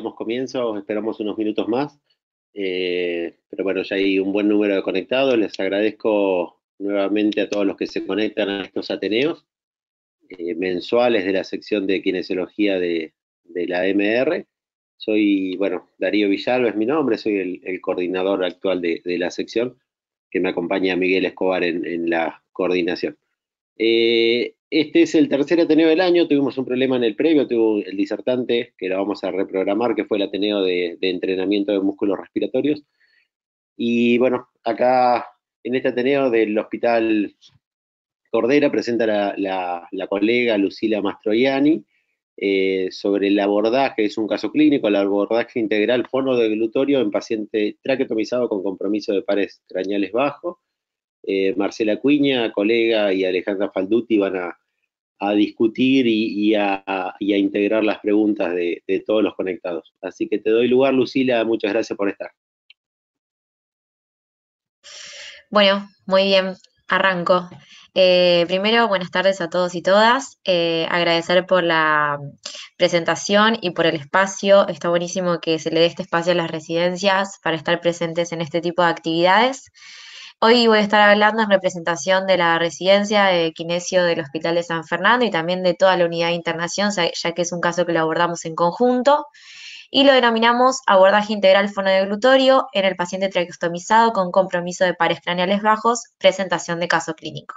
damos comienzo, esperamos unos minutos más. Eh, pero bueno, ya hay un buen número de conectados. Les agradezco nuevamente a todos los que se conectan a estos Ateneos eh, mensuales de la sección de kinesiología de, la MR. Soy, bueno, Darío Villalba es mi nombre, soy el, coordinador actual de, la sección, que me acompaña Miguel Escobar en, la coordinación. Eh, este es el tercer Ateneo del año, tuvimos un problema en el previo, tuvo el disertante, que lo vamos a reprogramar, que fue el Ateneo de, entrenamiento de músculos respiratorios. Y bueno, acá en este Ateneo del Hospital Cordera presenta la, colega Lucila Mastroianni eh, sobre el abordaje, es un caso clínico, el abordaje integral glutorio en paciente traquetomizado con compromiso de pares craneales bajos. Eh, Marcela Cuña, colega, y Alejandra Falduti van a, discutir y, a, integrar las preguntas de, todos los conectados. Así que te doy lugar, Lucila, muchas gracias por estar. Bueno, muy bien, arranco. Eh, primero, buenas tardes a todos y todas. Eh, agradecer por la presentación y por el espacio. Está buenísimo que se le dé este espacio a las residencias para estar presentes en este tipo de actividades. Hoy voy a estar hablando en representación de la residencia de Kinesio del Hospital de San Fernando y también de toda la unidad de internación, ya que es un caso que lo abordamos en conjunto. Y lo denominamos abordaje integral fonodeglutorio en el paciente traqueostomizado con compromiso de pares craneales bajos, presentación de caso clínico.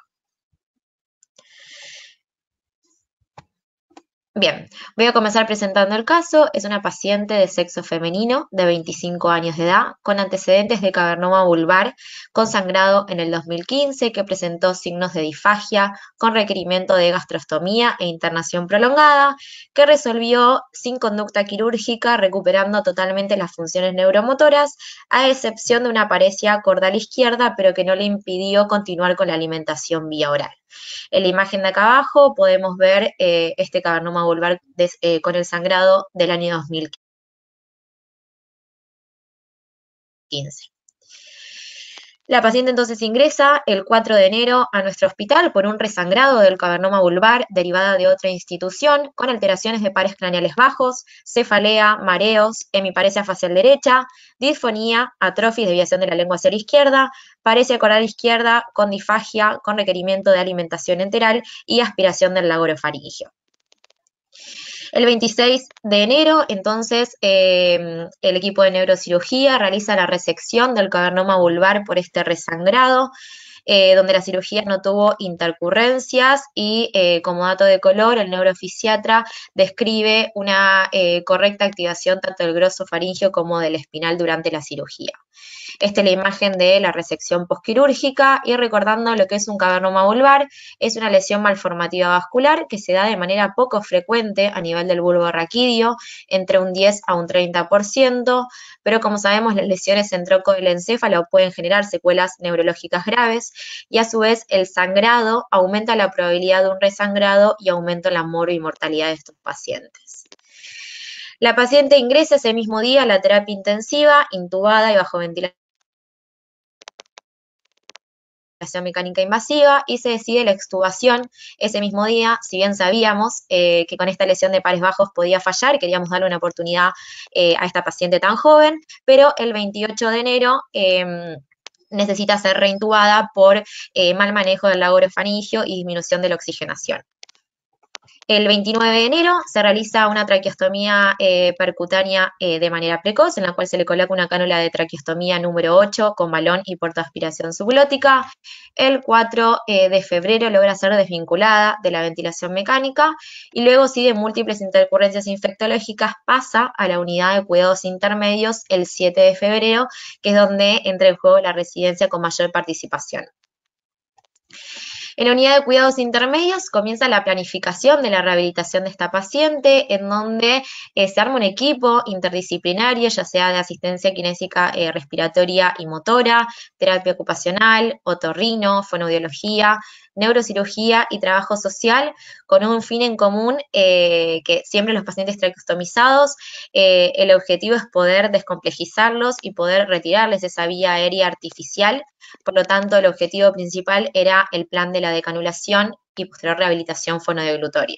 Bien, voy a comenzar presentando el caso. Es una paciente de sexo femenino de 25 años de edad con antecedentes de cavernoma vulvar con sangrado en el 2015 que presentó signos de disfagia con requerimiento de gastrostomía e internación prolongada que resolvió sin conducta quirúrgica recuperando totalmente las funciones neuromotoras a excepción de una parecia cordal izquierda pero que no le impidió continuar con la alimentación vía oral. En la imagen de acá abajo podemos ver eh, este cavernoma vulvar eh, con el sangrado del año 2015. La paciente entonces ingresa el 4 de enero a nuestro hospital por un resangrado del cavernoma vulvar derivada de otra institución con alteraciones de pares craneales bajos, cefalea, mareos, hemiparesia facial derecha, disfonía, atrofia y desviación de la lengua hacia la izquierda, paresia coral izquierda con disfagia con requerimiento de alimentación enteral y aspiración del lago orofaringio. El 26 de enero, entonces, em, el equipo de neurocirugía realiza la resección del cavernoma vulvar por este resangrado. Eh, donde la cirugía no tuvo intercurrencias y eh, como dato de color, el neurofisiatra describe una eh, correcta activación tanto del grosso faringio como del espinal durante la cirugía. Esta es la imagen de la resección posquirúrgica y recordando lo que es un cavernoma vulvar, es una lesión malformativa vascular que se da de manera poco frecuente a nivel del bulbo raquídeo, entre un 10 a un 30%, pero como sabemos las lesiones en troco del encéfalo pueden generar secuelas neurológicas graves y a su vez el sangrado aumenta la probabilidad de un resangrado y aumenta la mortalidad de estos pacientes. La paciente ingresa ese mismo día a la terapia intensiva, intubada y bajo ventilación mecánica invasiva y se decide la extubación ese mismo día, si bien sabíamos eh, que con esta lesión de pares bajos podía fallar, queríamos darle una oportunidad eh, a esta paciente tan joven, pero el 28 de enero em, necesita ser reintubada por eh, mal manejo del lago y disminución de la oxigenación. El 29 de enero se realiza una traqueostomía eh, percutánea eh, de manera precoz, en la cual se le coloca una cánula de traqueostomía número 8 con balón y portoaspiración subglótica. El 4 eh, de febrero logra ser desvinculada de la ventilación mecánica y luego, si de múltiples intercurrencias infectológicas, pasa a la unidad de cuidados intermedios el 7 de febrero, que es donde entra en juego la residencia con mayor participación. En la unidad de cuidados intermedios comienza la planificación de la rehabilitación de esta paciente, en donde eh, se arma un equipo interdisciplinario, ya sea de asistencia kinésica eh, respiratoria y motora, terapia ocupacional, otorrino, fonoaudiología, neurocirugía y trabajo social con un fin en común eh, que siempre los pacientes traqueostomizados, el objetivo es poder descomplejizarlos y poder retirarles esa vía aérea artificial por lo tanto, el objetivo principal era el plan de la decanulación y posterior rehabilitación fonodeglutoria.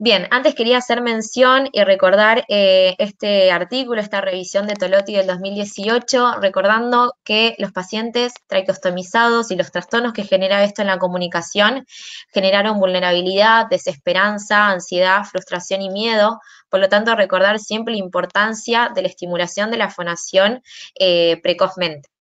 Bien, antes quería hacer mención y recordar eh, este artículo, esta revisión de Tolotti del 2018, recordando que los pacientes traqueostomizados y los trastornos que genera esto en la comunicación generaron vulnerabilidad, desesperanza, ansiedad, frustración y miedo. Por lo tanto, recordar siempre la importancia de la estimulación de la fonación eh, precozmente.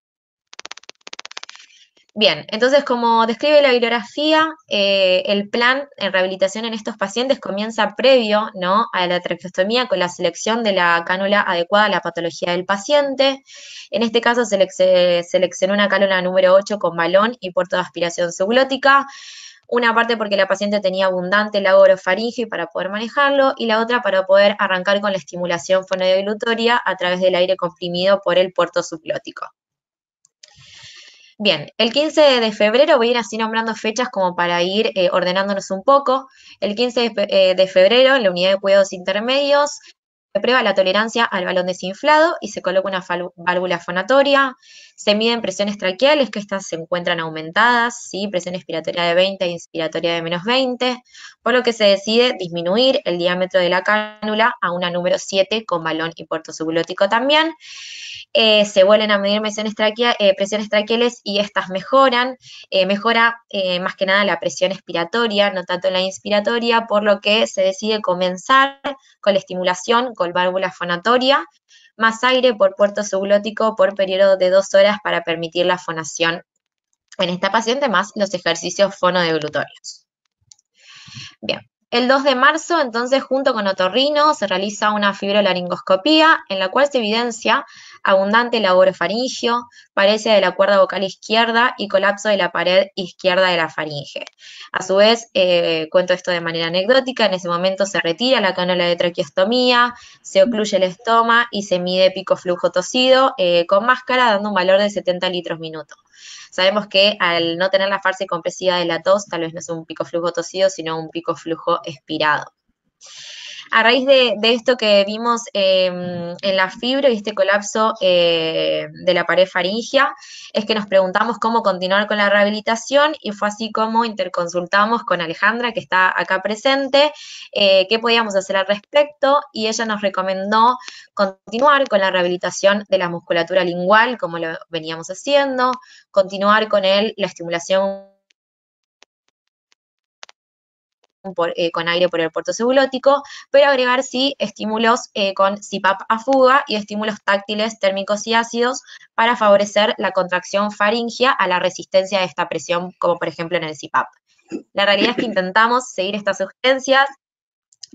Bien, entonces como describe la bibliografía, eh, el plan en rehabilitación en estos pacientes comienza previo ¿no? a la traqueostomía con la selección de la cánula adecuada a la patología del paciente. En este caso se seleccionó una cánula número 8 con balón y puerto de aspiración subglótica. Una parte porque la paciente tenía abundante lago orofaringio para poder manejarlo y la otra para poder arrancar con la estimulación fonodilutoria a través del aire comprimido por el puerto subglótico. Bien, el 15 de febrero voy a ir así nombrando fechas como para ir eh, ordenándonos un poco. El 15 eh, de, febrero, en la unidad de cuidados intermedios, se prueba la tolerancia al balón desinflado y se coloca una válvula fonatoria. Se miden presiones traqueales, que estas se encuentran aumentadas, ¿sí? presión expiratoria de 20 e inspiratoria de menos 20, por lo que se decide disminuir el diámetro de la cánula a una número 7 con balón y puerto subglótico también. Eh, se vuelven a medir eh, presiones, traqueales y estas mejoran. Eh, mejora más que nada la presión expiratoria, no tanto la inspiratoria, por lo que se decide comenzar con la estimulación con válvula fonatoria, más aire por puerto subglótico por periodo de dos horas para permitir la fonación en esta paciente, más los ejercicios fonodeglutorios. Bien, el 2 de marzo, entonces, junto con otorrino, se realiza una fibrolaringoscopía en la cual se evidencia abundante faringio, parecia de la cuerda vocal izquierda y colapso de la pared izquierda de la faringe. A su vez, eh, cuento esto de manera anecdótica, en ese momento se retira la cánula de traqueostomía, se ocluye el estoma y se mide pico flujo tosido eh, con máscara dando un valor de 70 litros minuto. Sabemos que al no tener la fase compresiva de la tos, tal vez no es un pico flujo tosido, sino un pico flujo expirado a raíz de, esto que vimos em, en la fibra y este colapso eh, de la pared faringia, es que nos preguntamos cómo continuar con la rehabilitación y fue así como interconsultamos con Alejandra, que está acá presente, eh, qué podíamos hacer al respecto y ella nos recomendó continuar con la rehabilitación de la musculatura lingual, como lo veníamos haciendo, continuar con él la estimulación eh, con aire por el puerto segulótico, pero agregar sí estímulos eh, con CPAP a fuga y estímulos táctiles térmicos y ácidos para favorecer la contracción faringia a la resistencia de esta presión, como por ejemplo en el CPAP. La realidad es que intentamos seguir estas sugerencias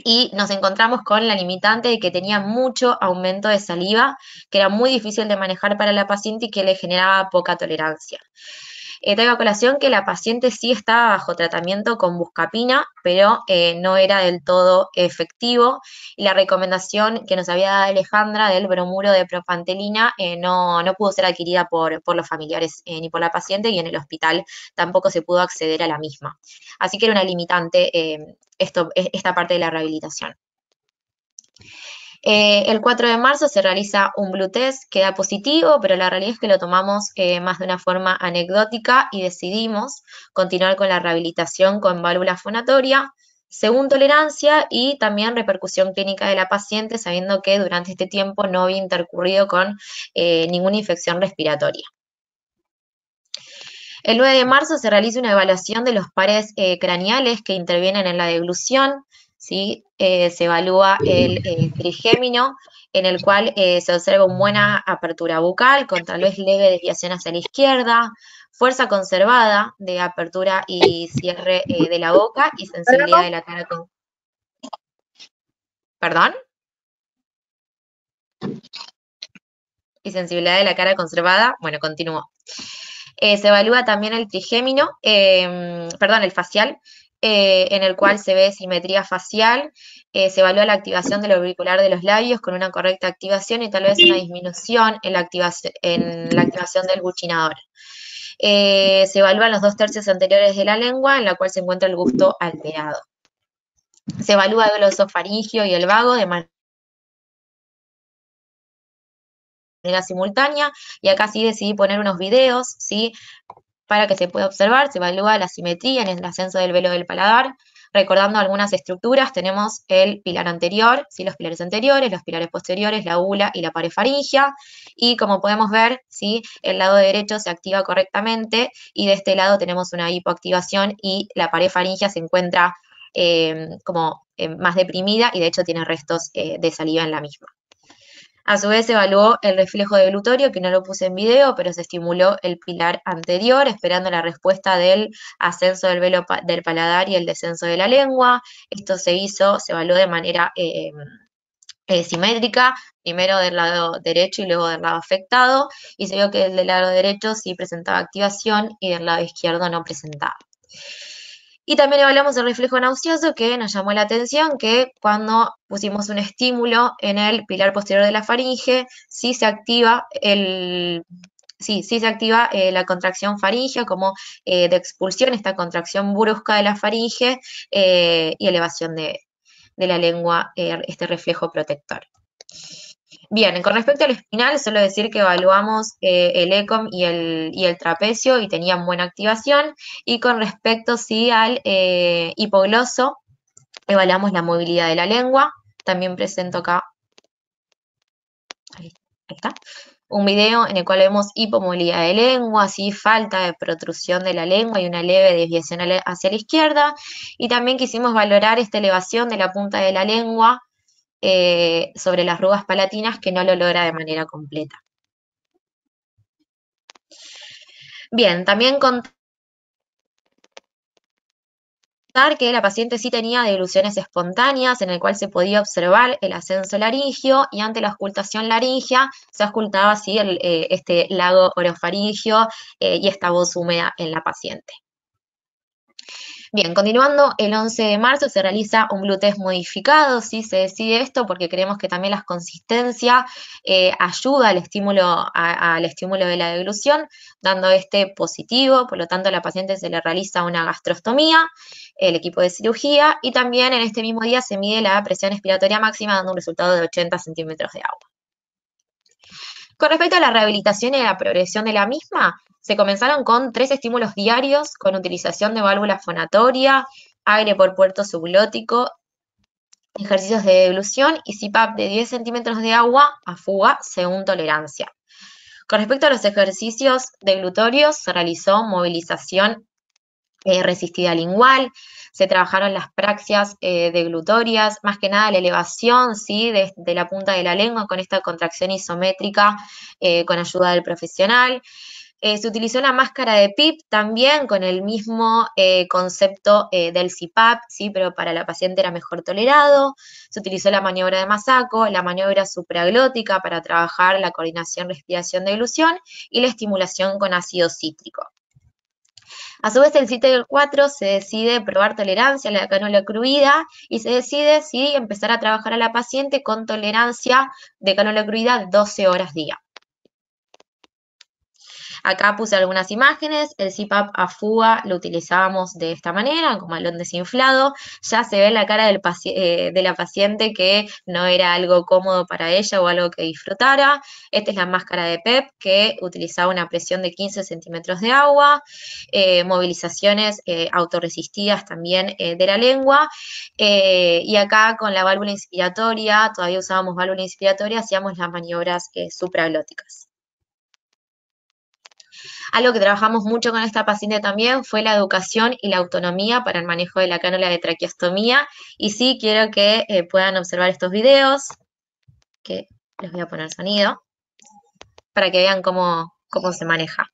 y nos encontramos con la limitante de que tenía mucho aumento de saliva, que era muy difícil de manejar para la paciente y que le generaba poca tolerancia. Eh, traigo a colación que la paciente sí estaba bajo tratamiento con buscapina, pero eh, no era del todo efectivo. La recomendación que nos había dado Alejandra del bromuro de propantelina eh, no, pudo ser adquirida por, por los familiares ni por la paciente y en el hospital tampoco se pudo acceder a la misma. Así que era una limitante esto, e, esta parte de la rehabilitación. Eh, el 4 de marzo se realiza un blue test, queda positivo, pero la realidad es que lo tomamos eh, más de una forma anecdótica y decidimos continuar con la rehabilitación con válvula fonatoria, según tolerancia y también repercusión clínica de la paciente, sabiendo que durante este tiempo no había intercurrido con eh, ninguna infección respiratoria. El 9 de marzo se realiza una evaluación de los pares craneales que intervienen en la deglución. ¿Sí? Eh, se evalúa el trigémino, en el cual eh, se observa una buena apertura bucal con tal vez leve desviación hacia la izquierda, fuerza conservada de apertura y cierre eh, de la boca y sensibilidad de la cara con... ¿Perdón? Y sensibilidad de la cara conservada. Bueno, continúo. se evalúa también el trigémino, perdón, el facial, eh, en el cual se ve simetría facial, eh, se evalúa la activación del auricular de los labios con una correcta activación y tal vez una disminución en la activación, en la activación del buchinador. Eh, se evalúan los dos tercios anteriores de la lengua, en la cual se encuentra el gusto alterado. Se evalúa el osofaringio y el vago de manera simultánea, y acá sí decidí poner unos videos, ¿sí? Para que se pueda observar, se evalúa la simetría en el ascenso del velo del paladar, Recordando algunas estructuras, tenemos el pilar anterior, ¿sí? los pilares anteriores, los pilares posteriores, la ula y la pared faringea. Y como podemos ver, ¿sí? el lado derecho se activa correctamente y de este lado tenemos una hipoactivación y la pared faringea se encuentra eh, como eh, más deprimida y de hecho tiene restos eh, de saliva en la misma. A su vez se evaluó el reflejo de glutorio, que no lo puse en video, pero se estimuló el pilar anterior, esperando la respuesta del ascenso del velo del paladar y el descenso de la lengua. Esto se hizo, se evaluó de manera eh, eh, simétrica, primero del lado derecho y luego del lado afectado, y se vio que el del lado derecho sí presentaba activación y del lado izquierdo no presentaba. Y también evaluamos el reflejo nauseoso que nos llamó la atención que cuando pusimos un estímulo en el pilar posterior de la faringe, sí se activa el, sí, sí se activa eh, la contracción faringea como eh, de expulsión, esta contracción brusca de la faringe eh, y elevación de, de la lengua, este reflejo protector. Bien, con respecto al espinal, solo decir que evaluamos eh, el ECOM y el, y trapecio y tenían buena activación. Y con respecto, al eh, hipogloso, evaluamos la movilidad de la lengua. También presento acá, está, un video en el cual vemos hipomovilidad de lengua, así falta de protrusión de la lengua y una leve desviación hacia la izquierda. Y también quisimos valorar esta elevación de la punta de la lengua eh, sobre las rugas palatinas que no lo logra de manera completa. Bien, también contar que la paciente sí tenía diluciones espontáneas en el cual se podía observar el ascenso laringio y ante la ocultación laringea se ocultaba así eh, este lago orofaringio eh, y esta voz húmeda en la paciente. Bien, continuando, el 11 de marzo se realiza un blue test modificado, ¿sí? Se decide esto porque creemos que también la consistencia eh, ayuda al estímulo, al estímulo de la deglución, dando este positivo, por lo tanto a la paciente se le realiza una gastrostomía, el equipo de cirugía, y también en este mismo día se mide la presión expiratoria máxima, dando un resultado de 80 centímetros de agua. Con respecto a la rehabilitación y la progresión de la misma, se comenzaron con tres estímulos diarios con utilización de válvula fonatoria, aire por puerto subglótico, ejercicios de deglución y CPAP de 10 centímetros de agua a fuga según tolerancia. Con respecto a los ejercicios deglutorios, se realizó movilización eh, resistida lingual, se trabajaron las praxias eh, deglutorias, más que nada la elevación ¿sí? de, la punta de la lengua con esta contracción isométrica eh, con ayuda del profesional. Eh, se utilizó una máscara de PIP también con el mismo eh, concepto del CPAP, ¿sí? pero para la paciente era mejor tolerado. Se utilizó la maniobra de Masako, la maniobra supraglótica para trabajar la coordinación respiración-deglución y la estimulación con ácido cítrico. A su vez, el 7 y el 4 se decide probar tolerancia a la canola cruida y se decide si empezar a trabajar a la paciente con tolerancia de canola cruida 12 horas día. Acá puse algunas imágenes, el CPAP a fuga lo utilizábamos de esta manera, como balón desinflado, ya se ve en la cara eh, de la paciente que no era algo cómodo para ella o algo que disfrutara. Esta es la máscara de PEP que utilizaba una presión de 15 centímetros de agua, eh, movilizaciones eh, autorresistidas también de la lengua, y acá con la válvula inspiratoria, todavía usábamos válvula inspiratoria, hacíamos las maniobras supraglóticas. Algo que trabajamos mucho con esta paciente también fue la educación y la autonomía para el manejo de la cánula de traqueostomía. Y sí, quiero que eh, puedan observar estos videos, que les voy a poner sonido, para que vean cómo, cómo se maneja.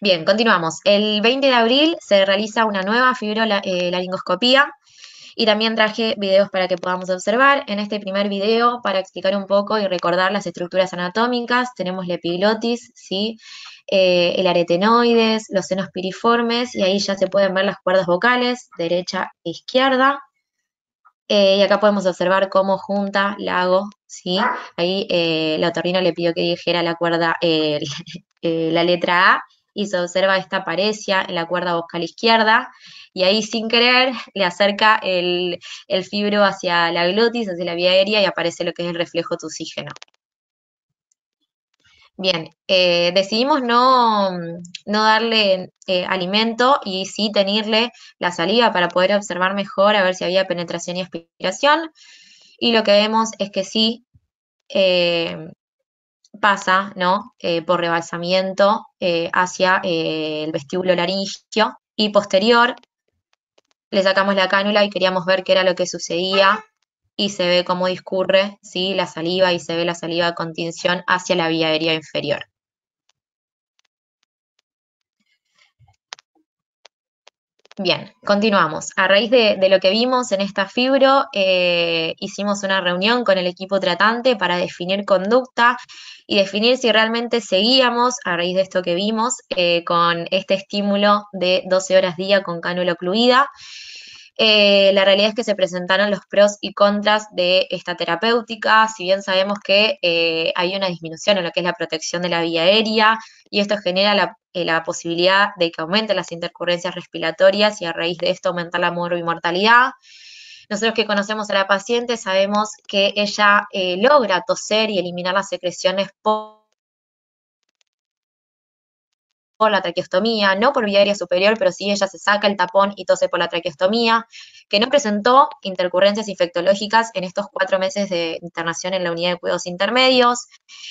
Bien, continuamos. El 20 de abril se realiza una nueva fibrolaringoscopía y también traje videos para que podamos observar. En este primer video, para explicar un poco y recordar las estructuras anatómicas, tenemos la epiglotis, ¿sí? Eh, el aretenoides, los senos piriformes, y ahí ya se pueden ver las cuerdas vocales, derecha e izquierda. Eh, y acá podemos observar cómo junta lago, ¿sí? Ahí eh, la otorrino le pidió que dijera la cuerda, la letra A, y se observa esta parecia en la cuerda vocal izquierda, y ahí sin querer le acerca el, fibro hacia la glotis, hacia la vía aérea y aparece lo que es el reflejo de oxígeno. Bien, eh, decidimos no, darle eh, alimento y sí tenerle la saliva para poder observar mejor a ver si había penetración y aspiración. Y lo que vemos es que sí eh, pasa ¿no? por rebalsamiento hacia el vestíbulo laringio y posterior le sacamos la cánula y queríamos ver qué era lo que sucedía y se ve cómo discurre ¿sí? la saliva y se ve la saliva con tinción hacia la vía aérea inferior. Bien, continuamos. A raíz de, lo que vimos en esta fibro, eh, hicimos una reunión con el equipo tratante para definir conducta y definir si realmente seguíamos, a raíz de esto que vimos, eh, con este estímulo de 12 horas día con cánula ocluida. Eh, la realidad es que se presentaron los pros y contras de esta terapéutica, si bien sabemos que eh, hay una disminución en lo que es la protección de la vía aérea y esto genera la, posibilidad de que aumenten las intercurrencias respiratorias y a raíz de esto aumentar la mortalidad. Nosotros que conocemos a la paciente sabemos que ella eh, logra toser y eliminar las secreciones por la traqueostomía, no por vía aérea superior, pero sí ella se saca el tapón y tose por la traqueostomía, que no presentó intercurrencias infectológicas en estos cuatro meses de internación en la unidad de cuidados intermedios,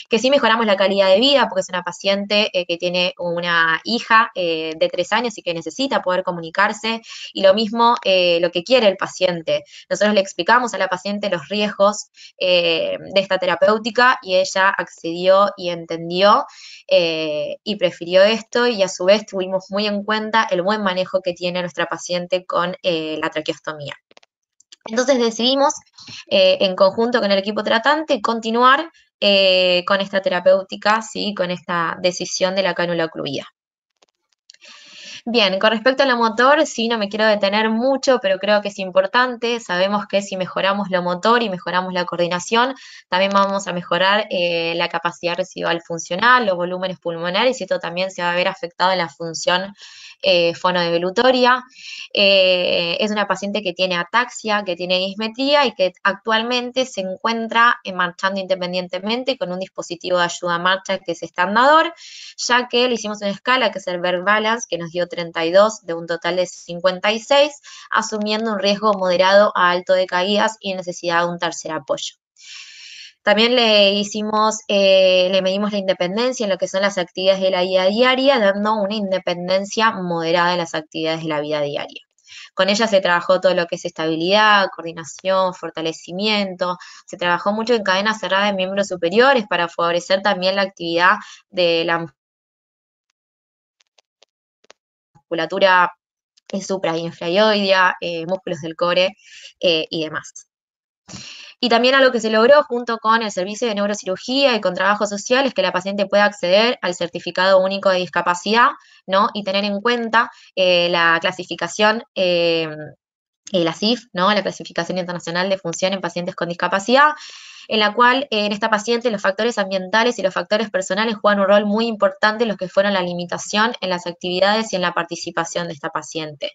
que sí mejoramos la calidad de vida porque es una paciente eh, que tiene una hija eh, de tres años y que necesita poder comunicarse, y lo mismo eh, lo que quiere el paciente. Nosotros le explicamos a la paciente los riesgos de esta terapéutica y ella accedió y entendió y prefirió esto y a su vez tuvimos muy en cuenta el buen manejo que tiene nuestra paciente con eh, la traqueostomía. Entonces decidimos, eh, en conjunto con el equipo tratante, continuar eh, con esta terapéutica, ¿sí? con esta decisión de la cánula ocluida. Bien, con respecto a lo motor, sí, no me quiero detener mucho, pero creo que es importante. Sabemos que si mejoramos lo motor y mejoramos la coordinación, también vamos a mejorar eh, la capacidad residual funcional, los volúmenes pulmonares y esto también se va a ver afectado en la función eh, fonodevolutoria. Eh, es una paciente que tiene ataxia, que tiene dismetría y que actualmente se encuentra marchando independientemente con un dispositivo de ayuda a marcha que es estandador, ya que le hicimos una escala que es el Verb Balance, que nos dio 32 de un total de 56, asumiendo un riesgo moderado a alto de caídas y necesidad de un tercer apoyo. También le hicimos, eh, le medimos la independencia en lo que son las actividades de la vida diaria, dando una independencia moderada en las actividades de la vida diaria. Con ella se trabajó todo lo que es estabilidad, coordinación, fortalecimiento, se trabajó mucho en cadena cerrada de miembros superiores para favorecer también la actividad de la musculatura suprainfraioidea, eh, músculos del core eh, y demás. Y también algo que se logró junto con el servicio de neurocirugía y con trabajo social es que la paciente pueda acceder al certificado único de discapacidad, ¿no? Y tener en cuenta eh, la clasificación eh, la CIF, ¿no? la Clasificación Internacional de Función en Pacientes con Discapacidad, en la cual eh, en esta paciente los factores ambientales y los factores personales juegan un rol muy importante los que fueron la limitación en las actividades y en la participación de esta paciente.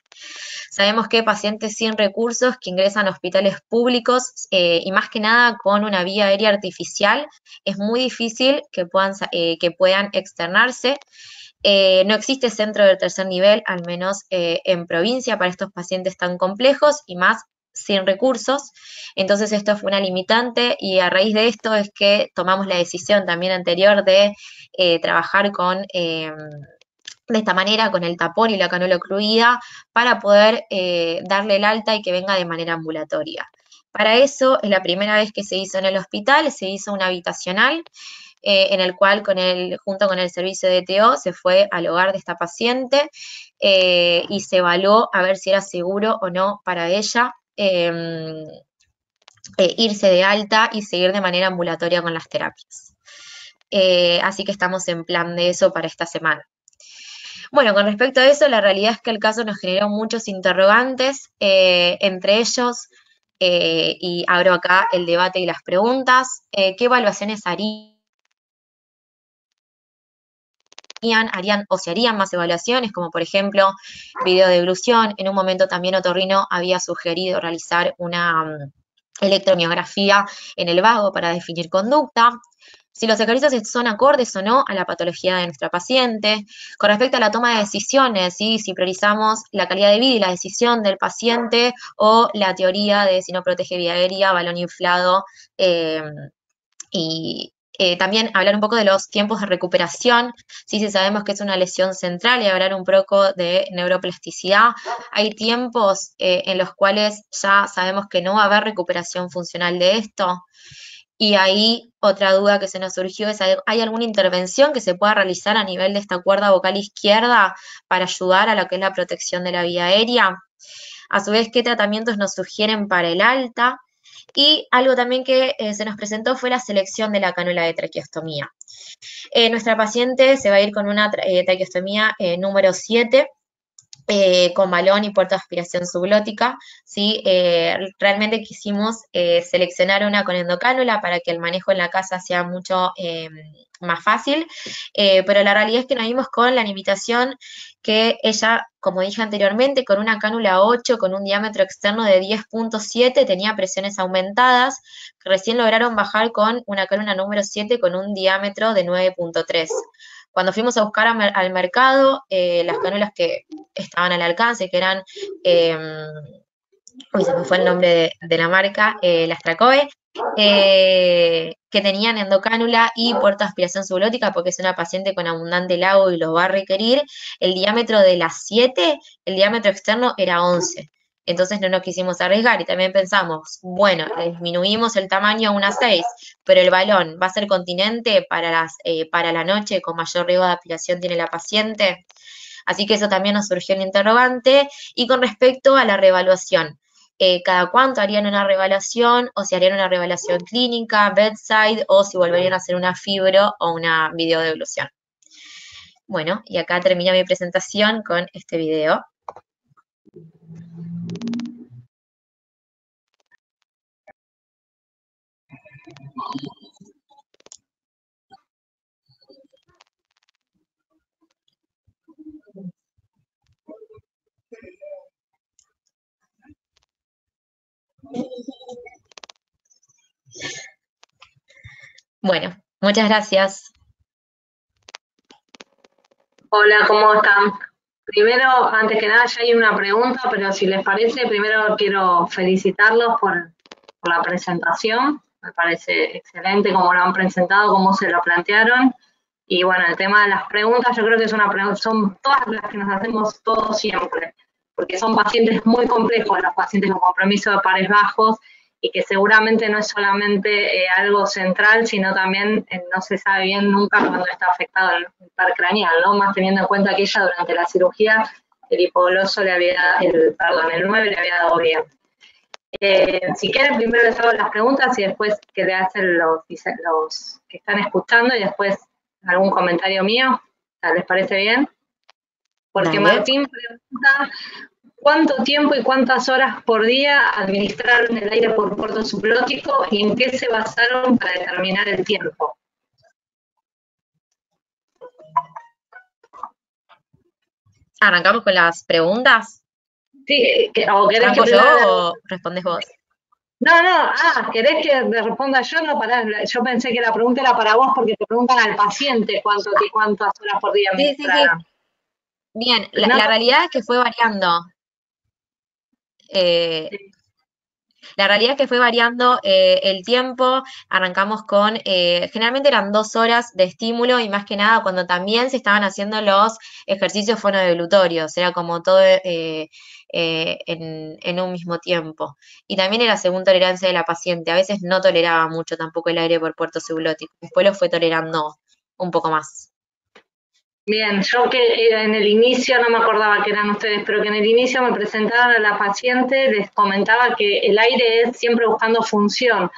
Sabemos que pacientes sin recursos que ingresan a hospitales públicos eh, y más que nada con una vía aérea artificial, es muy difícil que puedan, eh, que puedan externarse. no existe centro del tercer nivel, al menos en provincia, para estos pacientes tan complejos y más sin recursos. Entonces esto fue una limitante y a raíz de esto es que tomamos la decisión también anterior de eh, trabajar con... Em, de esta manera con el tapón y la canola ocluida para poder eh, darle el alta y que venga de manera ambulatoria. Para eso, es la primera vez que se hizo en el hospital, se hizo una habitacional, eh, en el cual con el, junto con el servicio de TO se fue al hogar de esta paciente y se evaluó a ver si era seguro o no para ella em, eh, irse de alta y seguir de manera ambulatoria con las terapias. así que estamos en plan de eso para esta semana. Bueno, con respecto a eso, la realidad es que el caso nos generó muchos interrogantes, eh, entre ellos, eh, y abro acá el debate y las preguntas, eh, ¿qué evaluaciones harían? harían o se harían más evaluaciones, como por ejemplo video de eglusión. En un momento también Otorrino había sugerido realizar una mm, electromiografía en el vago para definir conducta si los ejercicios son acordes o no a la patología de nuestra paciente. Con respecto a la toma de decisiones, si priorizamos la calidad de vida y la decisión del paciente o la teoría de si no protege vía aérea, balón inflado eh, y eh, también hablar un poco de los tiempos de recuperación, si sabemos que es una lesión central y hablar un poco de neuroplasticidad. Hay tiempos eh, en los cuales ya sabemos que no va a haber recuperación funcional de esto. Y ahí otra duda que se nos surgió es, ¿hay alguna intervención que se pueda realizar a nivel de esta cuerda vocal izquierda para ayudar a lo que es la protección de la vía aérea? A su vez, ¿qué tratamientos nos sugieren para el alta? Y algo también que eh, se nos presentó fue la selección de la cánula de traqueostomía. Eh, nuestra paciente se va a ir con una eh, traqueostomía número 7, eh, con balón y puerta de aspiración subglótica, ¿sí? Eh, realmente quisimos eh, seleccionar una con endocánula para que el manejo en la casa sea mucho más fácil, pero la realidad es que nos vimos con la limitación que ella, como dije anteriormente, con una cánula 8 con un diámetro externo de 10.7 tenía presiones aumentadas, que recién lograron bajar con una cánula número 7 con un diámetro de 9.3. Cuando fuimos a buscar al mercado, eh, las canulas que estaban al alcance, que eran, eh, uy, se me fue el nombre de, la marca, eh, las Tracoe, que tenían endocánula y puerta de aspiración sublótica, porque es una paciente con abundante lago y lo va a requerir, el diámetro de las 7, el diámetro externo era 11. Entonces no nos quisimos arriesgar y también pensamos, bueno, disminuimos el tamaño a una 6, pero el balón va a ser continente eh, para la noche, con mayor riesgo de aspiración tiene la paciente. Así que eso también nos surgió un interrogante. Y con respecto a la revaluación, eh, cada cuánto harían una revaluación o si harían una revaluación clínica, bedside o si volverían a hacer una fibro o una videodeglución. Bueno, y acá termina mi presentación con este video. Bueno, muchas gracias. Hola, ¿cómo están? Primero, antes que nada, ya hay una pregunta, pero si les parece, primero quiero felicitarlos por, por la presentación. Me parece excelente cómo lo han presentado, cómo se lo plantearon. Y bueno, el tema de las preguntas, yo creo que es una son todas las que nos hacemos todos siempre, porque son pacientes muy complejos, los pacientes con compromiso de pares bajos, y que seguramente no es solamente eh, algo central, sino también eh, no se sabe bien nunca cuando está afectado el par craneal, ¿no? Más teniendo en cuenta que ella durante la cirugía el hipogloso le había, el, perdón, el 9 le había dado bien. Eh, si quieren, primero les hago las preguntas y después que le hacen los, los que están escuchando y después algún comentario mío. ¿Les parece bien? Porque Martín pregunta, ¿cuánto tiempo y cuántas horas por día administraron el aire por puerto sublótico y en qué se basaron para determinar el tiempo? ¿Arrancamos con las preguntas? Sí, o querés que yo o respondes vos? No, no, ah, ¿querés que me responda yo? No, para, yo pensé que la pregunta era para vos porque te preguntan al paciente cuánto, cuántas horas por día sí, sí, sí. Bien, la, realidad es que fue variando. Eh, La realidad es que fue variando eh, el tiempo, arrancamos con, eh, generalmente eran dos horas de estímulo y más que nada cuando también se estaban haciendo los ejercicios fonodeglutorios, era como todo eh, en, en, un mismo tiempo. Y también era según tolerancia de la paciente, a veces no toleraba mucho tampoco el aire por puerto seulótico, después lo fue tolerando un poco más. Bien, yo que en el inicio, no me acordaba que eran ustedes, pero que en el inicio me presentaban a la paciente, les comentaba que el aire es siempre buscando función.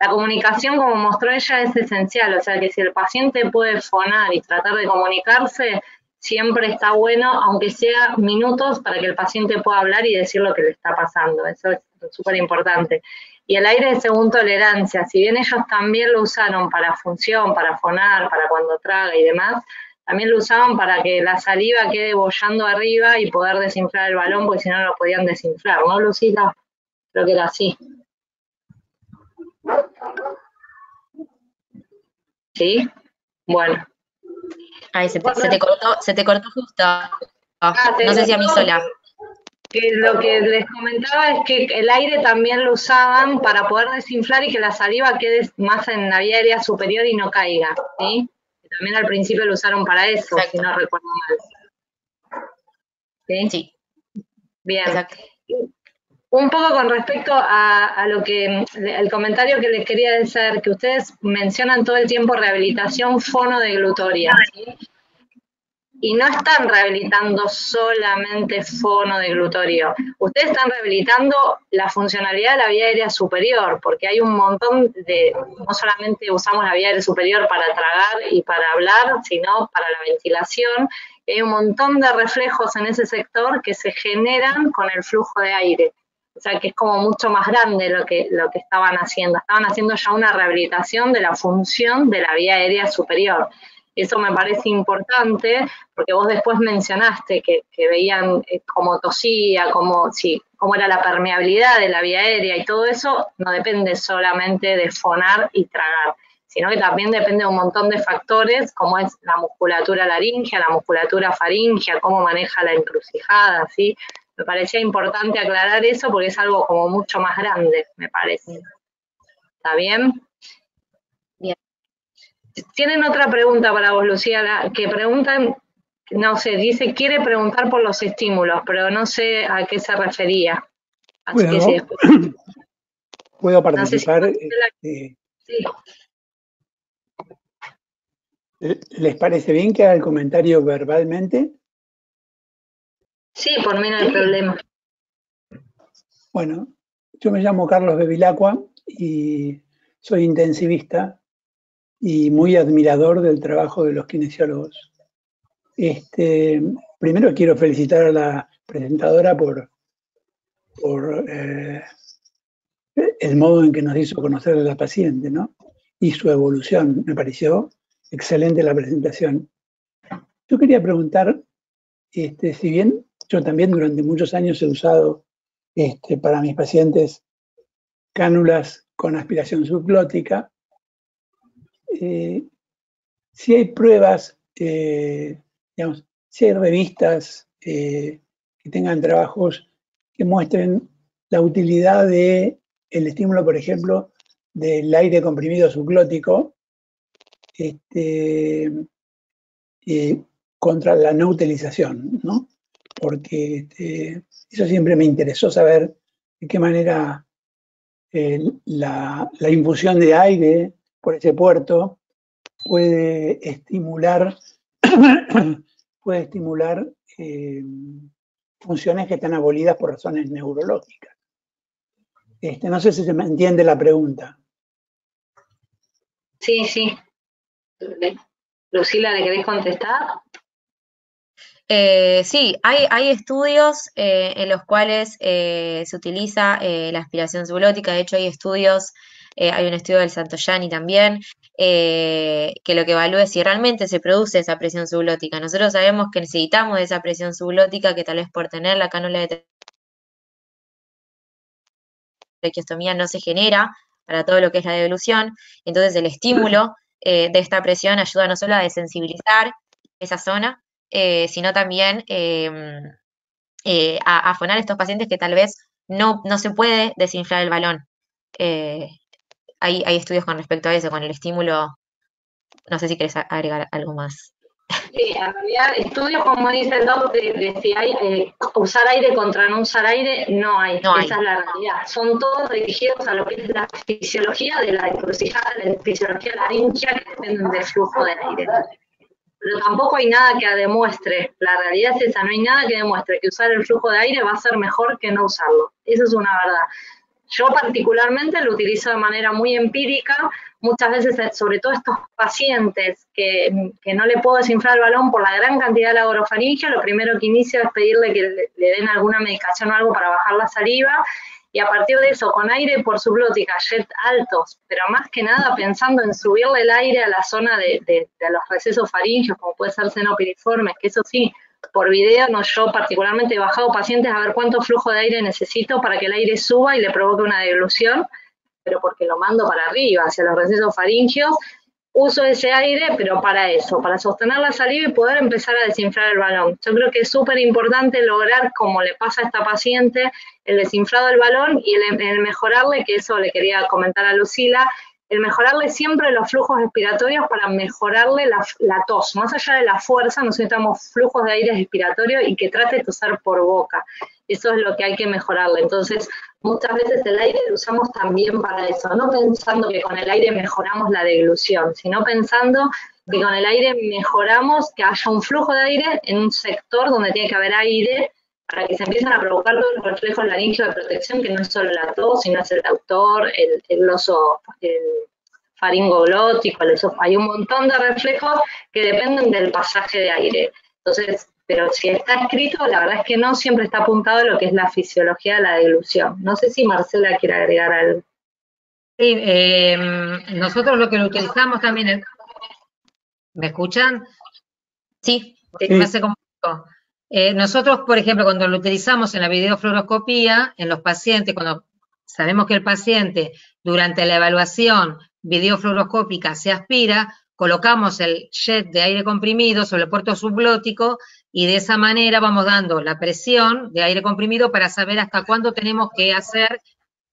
La comunicación, como mostró ella, es esencial, o sea que si el paciente puede fonar y tratar de comunicarse, siempre está bueno, aunque sea minutos, para que el paciente pueda hablar y decir lo que le está pasando. Eso es súper importante. Y el aire es según tolerancia. Si bien ellos también lo usaron para función, para fonar, para cuando traga y demás, también lo usaban para que la saliva quede bollando arriba y poder desinflar el balón, porque si no, lo podían desinflar, ¿no, Lucila? Creo que era así. ¿Sí? Bueno. Ay, se te, cortó, se te cortó justo. Ah, no sé si a mí sola. Que lo que les comentaba es que el aire también lo usaban para poder desinflar y que la saliva quede más en la vía aérea superior y no caiga, ¿sí? también al principio lo usaron para eso, si no recuerdo mal. ¿Sí? Bien. Un poco con respecto a, lo que, el comentario que les quería decir, que ustedes mencionan todo el tiempo rehabilitación fonodeglutoria, ¿sí? y no están rehabilitando solamente fono de ustedes están rehabilitando la funcionalidad de la vía aérea superior, porque hay un montón de, no solamente usamos la vía aérea superior para tragar y para hablar, sino para la ventilación, y hay un montón de reflejos en ese sector que se generan con el flujo de aire. O sea que es como mucho más grande lo que, lo que estaban haciendo. Estaban haciendo ya una rehabilitación de la función de la vía aérea superior. Eso me parece importante porque vos después mencionaste que, veían eh, cómo tosía, cómo, sí, cómo era la permeabilidad de la vía aérea y todo eso no depende solamente de fonar y tragar, sino que también depende de un montón de factores como es la musculatura laringea, la musculatura faringea, cómo maneja la encrucijada, ¿sí? Me parecía importante aclarar eso porque es algo como mucho más grande, me parece. ¿Está bien? Tienen otra pregunta para vos, Lucía, que preguntan, no sé, dice, quiere preguntar por los estímulos, pero no sé a qué se refería. puedo participar. Eh, sí. ¿Les parece bien que haga el comentario verbalmente? Sí, por mí no hay problema. Bueno, yo me llamo Carlos Bevilacqua y soy intensivista y muy admirador del trabajo de los kinesiólogos. Este, primero quiero felicitar a la presentadora por, por eh, el modo en que nos hizo conocer a la paciente, ¿no? Y su evolución. Me pareció excelente la presentación. Yo quería preguntar, este, si bien yo también durante muchos años he usado este, para mis pacientes cánulas con aspiración subglótica, eh, si hay pruebas, eh, digamos, si hay revistas eh, que tengan trabajos que muestren la utilidad de estímulo, por ejemplo, del aire comprimido subglótico este, contra la no utilización, ¿no? Porque este, eso siempre me interesó saber de qué manera la, la, infusión de aire por ese puerto puede estimular, puede estimular eh, funciones que están abolidas por razones neurológicas. Este, no sé si se me entiende la pregunta. Sí, sí. Lucila, ¿le querés contestar? Eh, sí, hay, estudios eh, en los cuales se utiliza la aspiración sublótica. De hecho, hay estudios eh, hay un estudio del Santoyani también, eh, que lo que evalúa es si realmente se produce esa presión sublótica. Nosotros sabemos que necesitamos esa presión sublótica, que tal vez por tener la cánula de traqueostomía no se genera para todo lo que es la devolución, entonces el estímulo eh, de esta presión ayuda no solo a desensibilizar esa zona, sino también a afonar a estos pacientes que tal vez no, no se puede desinflar el balón. Eh, hay, hay estudios con respecto a eso, con el estímulo. No sé si quieres agregar algo más. Sí, en realidad estudios, como dice el doctor, de, si hay eh, usar aire contra no usar aire, no hay. Esa es la realidad. Son todos dirigidos a lo que es la fisiología de la encrucijada, la fisiología laringia que dependen del flujo del aire. Pero tampoco hay nada que demuestre, la realidad es esa, no hay nada que demuestre que usar el flujo de aire va a ser mejor que no usarlo. Eso es una verdad. Yo particularmente lo utilizo de manera muy empírica, muchas veces, eh, sobre todo estos pacientes que, no le puedo desinflar el balón por la gran cantidad de la orofaringia, lo primero que inicio es pedirle que le, den alguna medicación o algo para bajar la saliva, y a partir de eso, con aire por sublótica, jet altos, pero más que nada pensando en subirle el aire a la zona de, de los recesos faringios, como puede ser senopiriformes, que eso sí, por video, no yo particularmente he bajado pacientes a ver cuánto flujo de aire necesito para que el aire suba y le provoque una deglución, pero porque lo mando para arriba, hacia los recesos faringios, uso ese aire, pero para eso, para sostener la saliva y poder empezar a desinflar el balón. Yo creo que es súper importante lograr, como le pasa a esta paciente, el desinflado del balón y el, mejorarle, que eso le quería comentar a Lucila, el mejorarle siempre los flujos respiratorios para mejorarle la, tos. Más allá de la fuerza, necesitamos flujos de aire respiratorio y que trate de toser por boca. Eso es lo que hay que mejorarle. Entonces, muchas veces el aire lo usamos también para eso, no pensando que con el aire mejoramos la deglución, sino pensando que con el aire mejoramos que haya un flujo de aire en un sector donde tiene que haber aire para que se empiecen a provocar todos los reflejos laringeos de protección, que no es solo la tos, sino es el autor, el, el oso, el faringoglótico, el hay un montón de reflejos que dependen del pasaje de aire. Entonces, pero si está escrito, la verdad es que no siempre está apuntado a lo que es la fisiología de la dilución. No sé si Marcela quiere agregar algo. Sí, em, nosotros lo que lo utilizamos también es... ¿Me escuchan? Sí. Me hace como... Eh, nosotros, por ejemplo, cuando lo utilizamos en la videofluoroscopía, en los pacientes, cuando sabemos que el paciente durante la evaluación videofluoroscópica se aspira, colocamos el jet de aire comprimido sobre el puerto subglótico y de esa manera vamos dando la presión de aire comprimido para saber hasta cuándo tenemos que hacer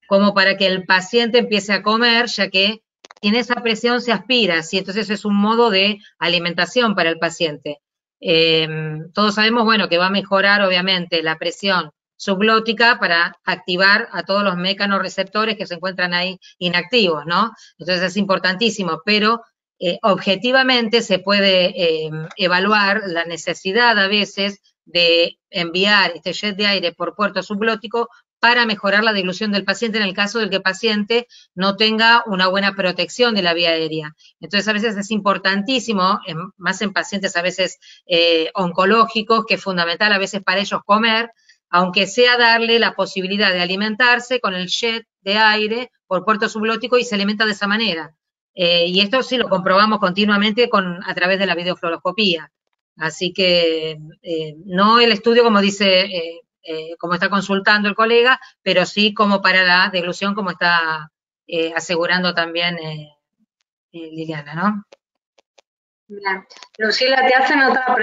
como para que el paciente empiece a comer, ya que en esa presión se aspira, ¿sí? entonces es un modo de alimentación para el paciente. Em, todos sabemos, bueno, que va a mejorar obviamente la presión subglótica para activar a todos los mecanorreceptores que se encuentran ahí inactivos, ¿no? Entonces es importantísimo, pero eh, objetivamente se puede em, evaluar la necesidad a veces de enviar este jet de aire por puerto subglótico para mejorar la dilución del paciente en el caso de que el paciente no tenga una buena protección de la vía aérea. Entonces, a veces es importantísimo, más en pacientes a veces eh, oncológicos, que es fundamental a veces para ellos comer, aunque sea darle la posibilidad de alimentarse con el jet de aire por puerto subglótico y se alimenta de esa manera. Eh, y esto sí lo comprobamos continuamente con, a través de la videofluoroscopía. Así que eh, no el estudio, como dice eh, como está consultando el colega, pero sí como para la deglución, como está asegurando también Liliana, ¿no? Bien. Lucila, te hacen otra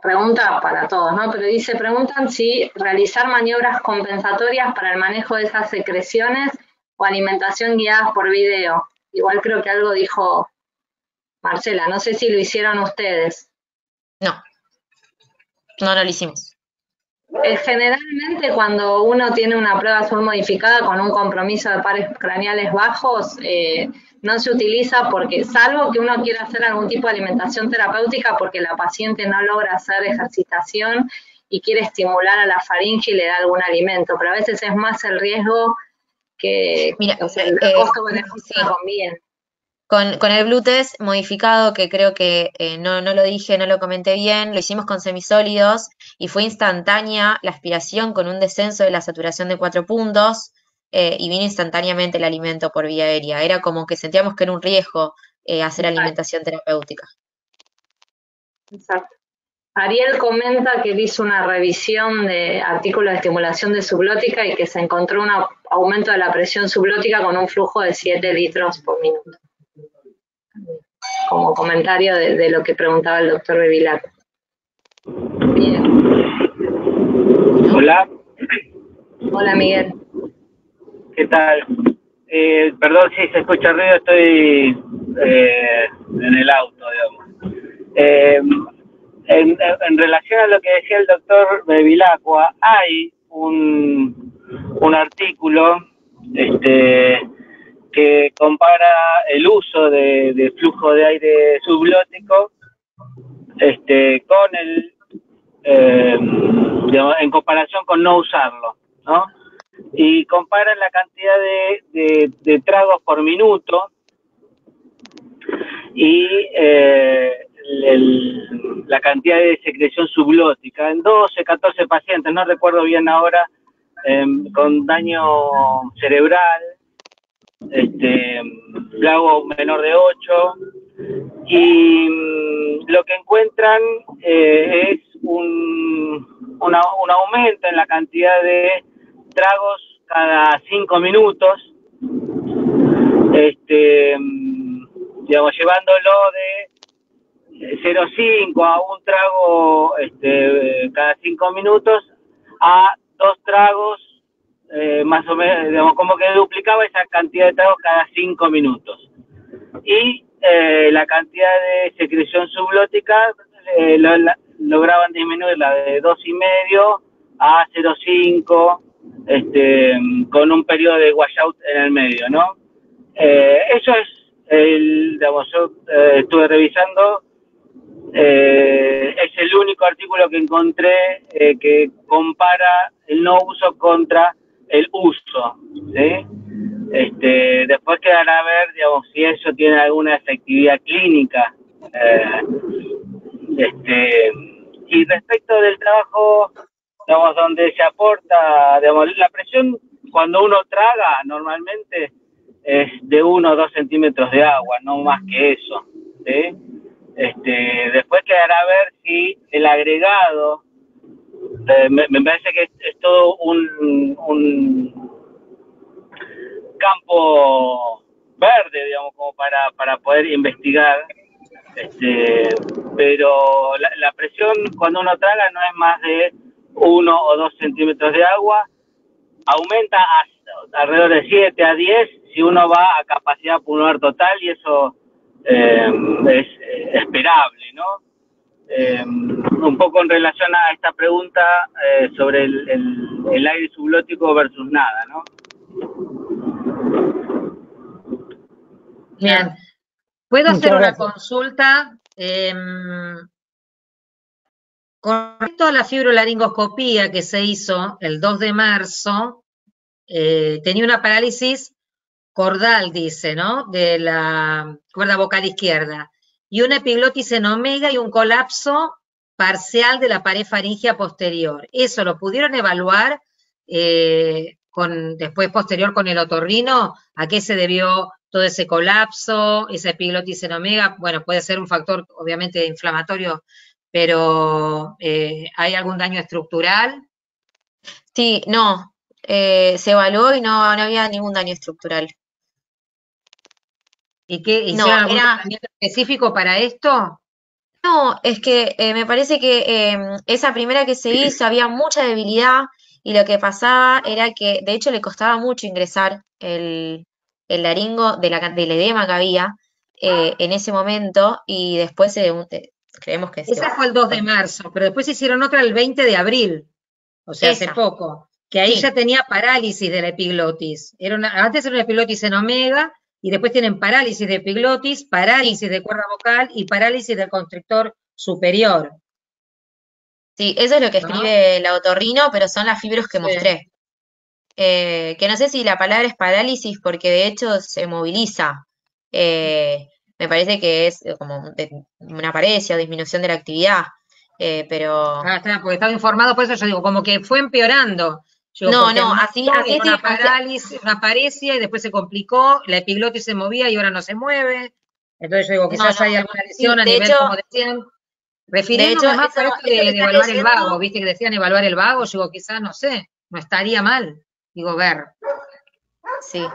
pregunta para todos, ¿no? Pero dice, preguntan si realizar maniobras compensatorias para el manejo de esas secreciones o alimentación guiadas por video. Igual creo que algo dijo Marcela, no sé si lo hicieron ustedes. No, no, no lo hicimos. Eh, generalmente cuando uno tiene una prueba azul modificada con un compromiso de pares craneales bajos, eh, no se utiliza porque, salvo que uno quiera hacer algún tipo de alimentación terapéutica porque la paciente no logra hacer ejercitación y quiere estimular a la faringe y le da algún alimento, pero a veces es más el riesgo que Mira, el eh, costo-beneficio conviene. Con, con, el blue test modificado, que creo que eh, no, no, lo dije, no lo comenté bien, lo hicimos con semisólidos y fue instantánea la aspiración con un descenso de la saturación de cuatro puntos eh, y vino instantáneamente el alimento por vía aérea. Era como que sentíamos que era un riesgo eh, hacer alimentación terapéutica. Exacto. Ariel comenta que él hizo una revisión de artículos de estimulación de sublótica y que se encontró un aumento de la presión sublótica con un flujo de 7 litros por minuto como comentario de, lo que preguntaba el doctor Bevilac. Hola. Hola, Miguel. ¿Qué tal? Eh, perdón si se escucha ruido, estoy eh, en el auto, digamos. Eh, en, relación a lo que decía el doctor Bevilacqua, hay un, un artículo este, que compara el uso de, de flujo de aire subglótico este, con el, eh, en comparación con no usarlo, ¿no? Y comparan la cantidad de, de, de tragos por minuto y eh, el, la cantidad de secreción subglótica en 12, 14 pacientes, no recuerdo bien ahora, eh, con daño cerebral, este, lago menor de 8, y mm, lo que encuentran eh, es un, una, un aumento en la cantidad de tragos cada 5 minutos, este, mm, digamos, llevándolo de 0,5 a un trago este, cada 5 minutos a dos tragos, eh, más o menos, digamos, como que duplicaba esa cantidad de tragos cada 5 minutos. Y eh, la cantidad de secreción subglótica eh, lo, la, lograban disminuirla de 2,5 a 0,5, este, con un periodo de washout en el medio, ¿no? Eh, eso es, el, digamos, yo eh, estuve revisando, eh, es el único artículo que encontré eh, que compara el no uso contra el uso. Este, después quedará a ver, digamos, si eso tiene alguna efectividad clínica. Eh, este, y respecto del trabajo, digamos, donde se aporta, digamos, la presión cuando uno traga normalmente es de uno o dos centímetros de agua, no más que eso. Este, después quedará a ver si el agregado, eh, me, parece que es, todo un, un campo verde, digamos, como para, para poder investigar. Este, pero la, la, presión cuando uno traga no es más de uno o dos centímetros de agua, aumenta a, alrededor de 7 a 10 si uno va a capacidad pulmonar total y eso eh, es eh, esperable, ¿no? Eh, un poco en relación a esta pregunta eh, sobre el, el, el aire subglótico versus nada, ¿no? Bien. ¿Puedo hacer una consulta? Eh, con respecto a la fibrolaringoscopía que se hizo el 2 de marzo, eh, tenía una parálisis cordal, dice, ¿no? De la cuerda vocal izquierda. Y una epiglotis en omega y un colapso parcial de la pared faringea posterior. ¿Eso lo pudieron evaluar eh, con, después posterior con el otorrino? ¿A qué se debió todo ese colapso, esa epiglotis en omega? Bueno, puede ser un factor obviamente inflamatorio, pero eh, ¿hay algún daño estructural? Sí, no, eh, se evaluó y no, no había ningún daño estructural. ¿Y qué? ¿Hicieron no, algún era... específico para esto? No, es que eh, me parece que eh, esa primera que se hizo había mucha debilidad y lo que pasaba era que de hecho le costaba mucho ingresar el, el laringo de la, del edema que había eh, en ese momento y después se, creemos que... Esa fue el 2 de marzo, pero después hicieron otra el 20 de abril, o sea, esa. hace poco, que ahí sí. ya tenía parálisis de la epiglotis. Era una, antes era una epiglotis en omega y después tienen parálisis de epiglotis, parálisis de cuerda vocal y parálisis del constrictor superior. Sí, eso es lo que escribe ¿no? la otorrino, pero son las fibros que sí. mostré. Eh, que no sé si la palabra es parálisis porque de hecho se moviliza. Eh, me parece que es como una parecia o disminución de la actividad, eh, pero... Ah, está, porque estaba informado, por eso yo digo, como que fue empeorando. No, no, así, así una parálisis, una parecia y después se complicó, la epiglotis se movía y ahora no se mueve. Entonces yo digo, quizás no, no. hay alguna lesión sí, a nivel, hecho, como decían, de más por esto de, de evaluar el vago, viste que decían evaluar el vago, yo digo, quizás, no sé, no estaría mal, digo, ver. Sí.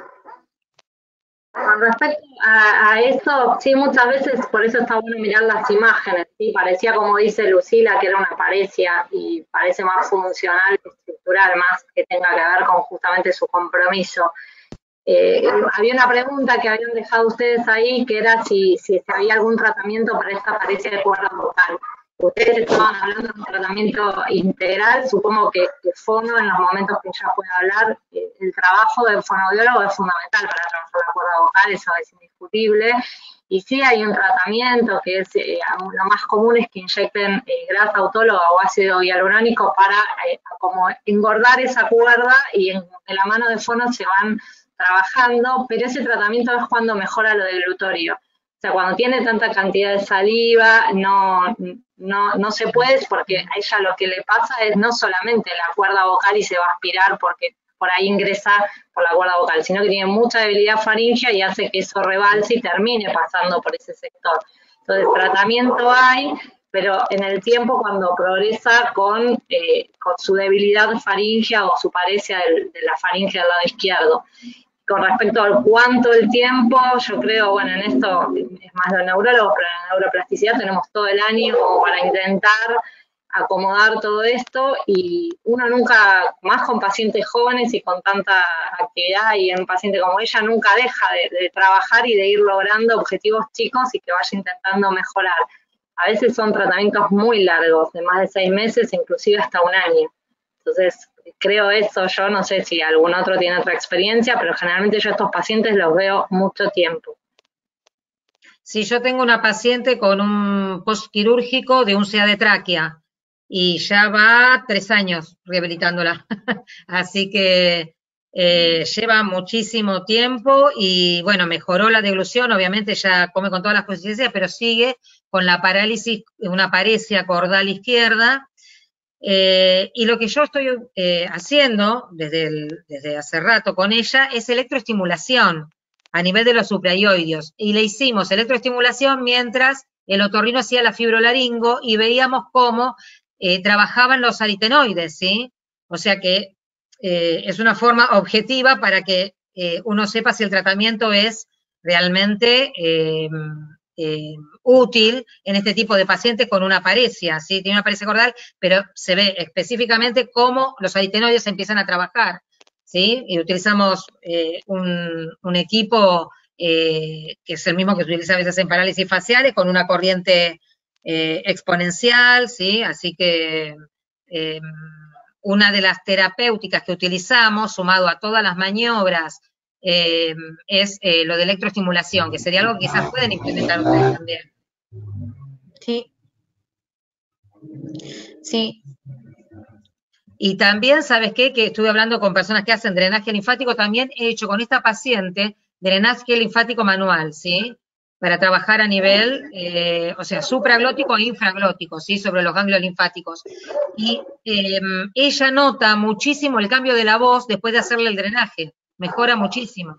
Con respecto a, a, eso, sí, muchas veces por eso está bueno mirar las imágenes, ¿sí? Parecía, como dice Lucila, que era una parecia y parece más funcional estructural, más que tenga que ver con justamente su compromiso. Eh, había una pregunta que habían dejado ustedes ahí, que era si, si había algún tratamiento para esta parecia de cuerda vocal. Ustedes estaban hablando de un tratamiento integral, supongo que, que fono, en los momentos que ya puede hablar, eh, el trabajo del fonoaudiólogo es fundamental para trabajar la cuerda vocal, eso es indiscutible. Y sí hay un tratamiento que es, eh, lo más común es que inyecten eh, grasa autóloga o ácido hialurónico para eh, como engordar esa cuerda y en, la mano de fono se van trabajando, pero ese tratamiento es cuando mejora lo del glutorio. O sea, cuando tiene tanta cantidad de saliva, no, no, no se puede, porque a ella lo que le pasa es no solamente la cuerda vocal y se va a aspirar porque por ahí ingresa por la cuerda vocal, sino que tiene mucha debilidad faringea y hace que eso rebalse y termine pasando por ese sector. Entonces, tratamiento hay, pero en el tiempo cuando progresa con, eh, con su debilidad faringea o su parecia de la faringe del lado izquierdo con respecto al cuánto el tiempo, yo creo, bueno, en esto es más de neurólogos, pero en la neuroplasticidad tenemos todo el año para intentar acomodar todo esto y uno nunca, más con pacientes jóvenes y con tanta actividad y en un paciente como ella, nunca deja de, de trabajar y de ir logrando objetivos chicos y que vaya intentando mejorar. A veces son tratamientos muy largos, de más de seis meses, inclusive hasta un año. Entonces, creo eso, yo no sé si algún otro tiene otra experiencia, pero generalmente yo a estos pacientes los veo mucho tiempo. Si yo tengo una paciente con un postquirúrgico de un SEA de tráquea y ya va tres años rehabilitándola, así que eh, lleva muchísimo tiempo y bueno, mejoró la deglución, obviamente ya come con todas las consistencias, pero sigue con la parálisis, una parecia cordal izquierda eh, y lo que yo estoy eh, haciendo desde, desde, hace rato con ella es electroestimulación a nivel de los supraioideos. Y le hicimos electroestimulación mientras el otorrino hacía la fibrolaringo y veíamos cómo eh, trabajaban los aritenoides, ¿sí? O sea que es una forma objetiva para que uno sepa si el tratamiento es realmente eh, útil en este tipo de pacientes con una parecia, ¿sí? Tiene una parecia cordal, pero se ve específicamente cómo los aritenoides empiezan a trabajar, ¿sí? Y utilizamos eh, un, equipo eh, que es el mismo que se utiliza a veces en parálisis faciales, con una corriente exponencial, ¿sí? Así que una de las terapéuticas que utilizamos, sumado a todas las maniobras eh, es eh, lo de electroestimulación, que sería algo que quizás pueden implementar ustedes también. Sí. Sí. Y también, ¿sabes qué? Que estuve hablando con personas que hacen drenaje linfático, también he hecho con esta paciente drenaje linfático manual, ¿sí? Para trabajar a nivel, eh, o sea, supraglótico e infraglótico, ¿sí? Sobre los ganglios linfáticos. Y eh, ella nota muchísimo el cambio de la voz después de hacerle el drenaje mejora muchísimo.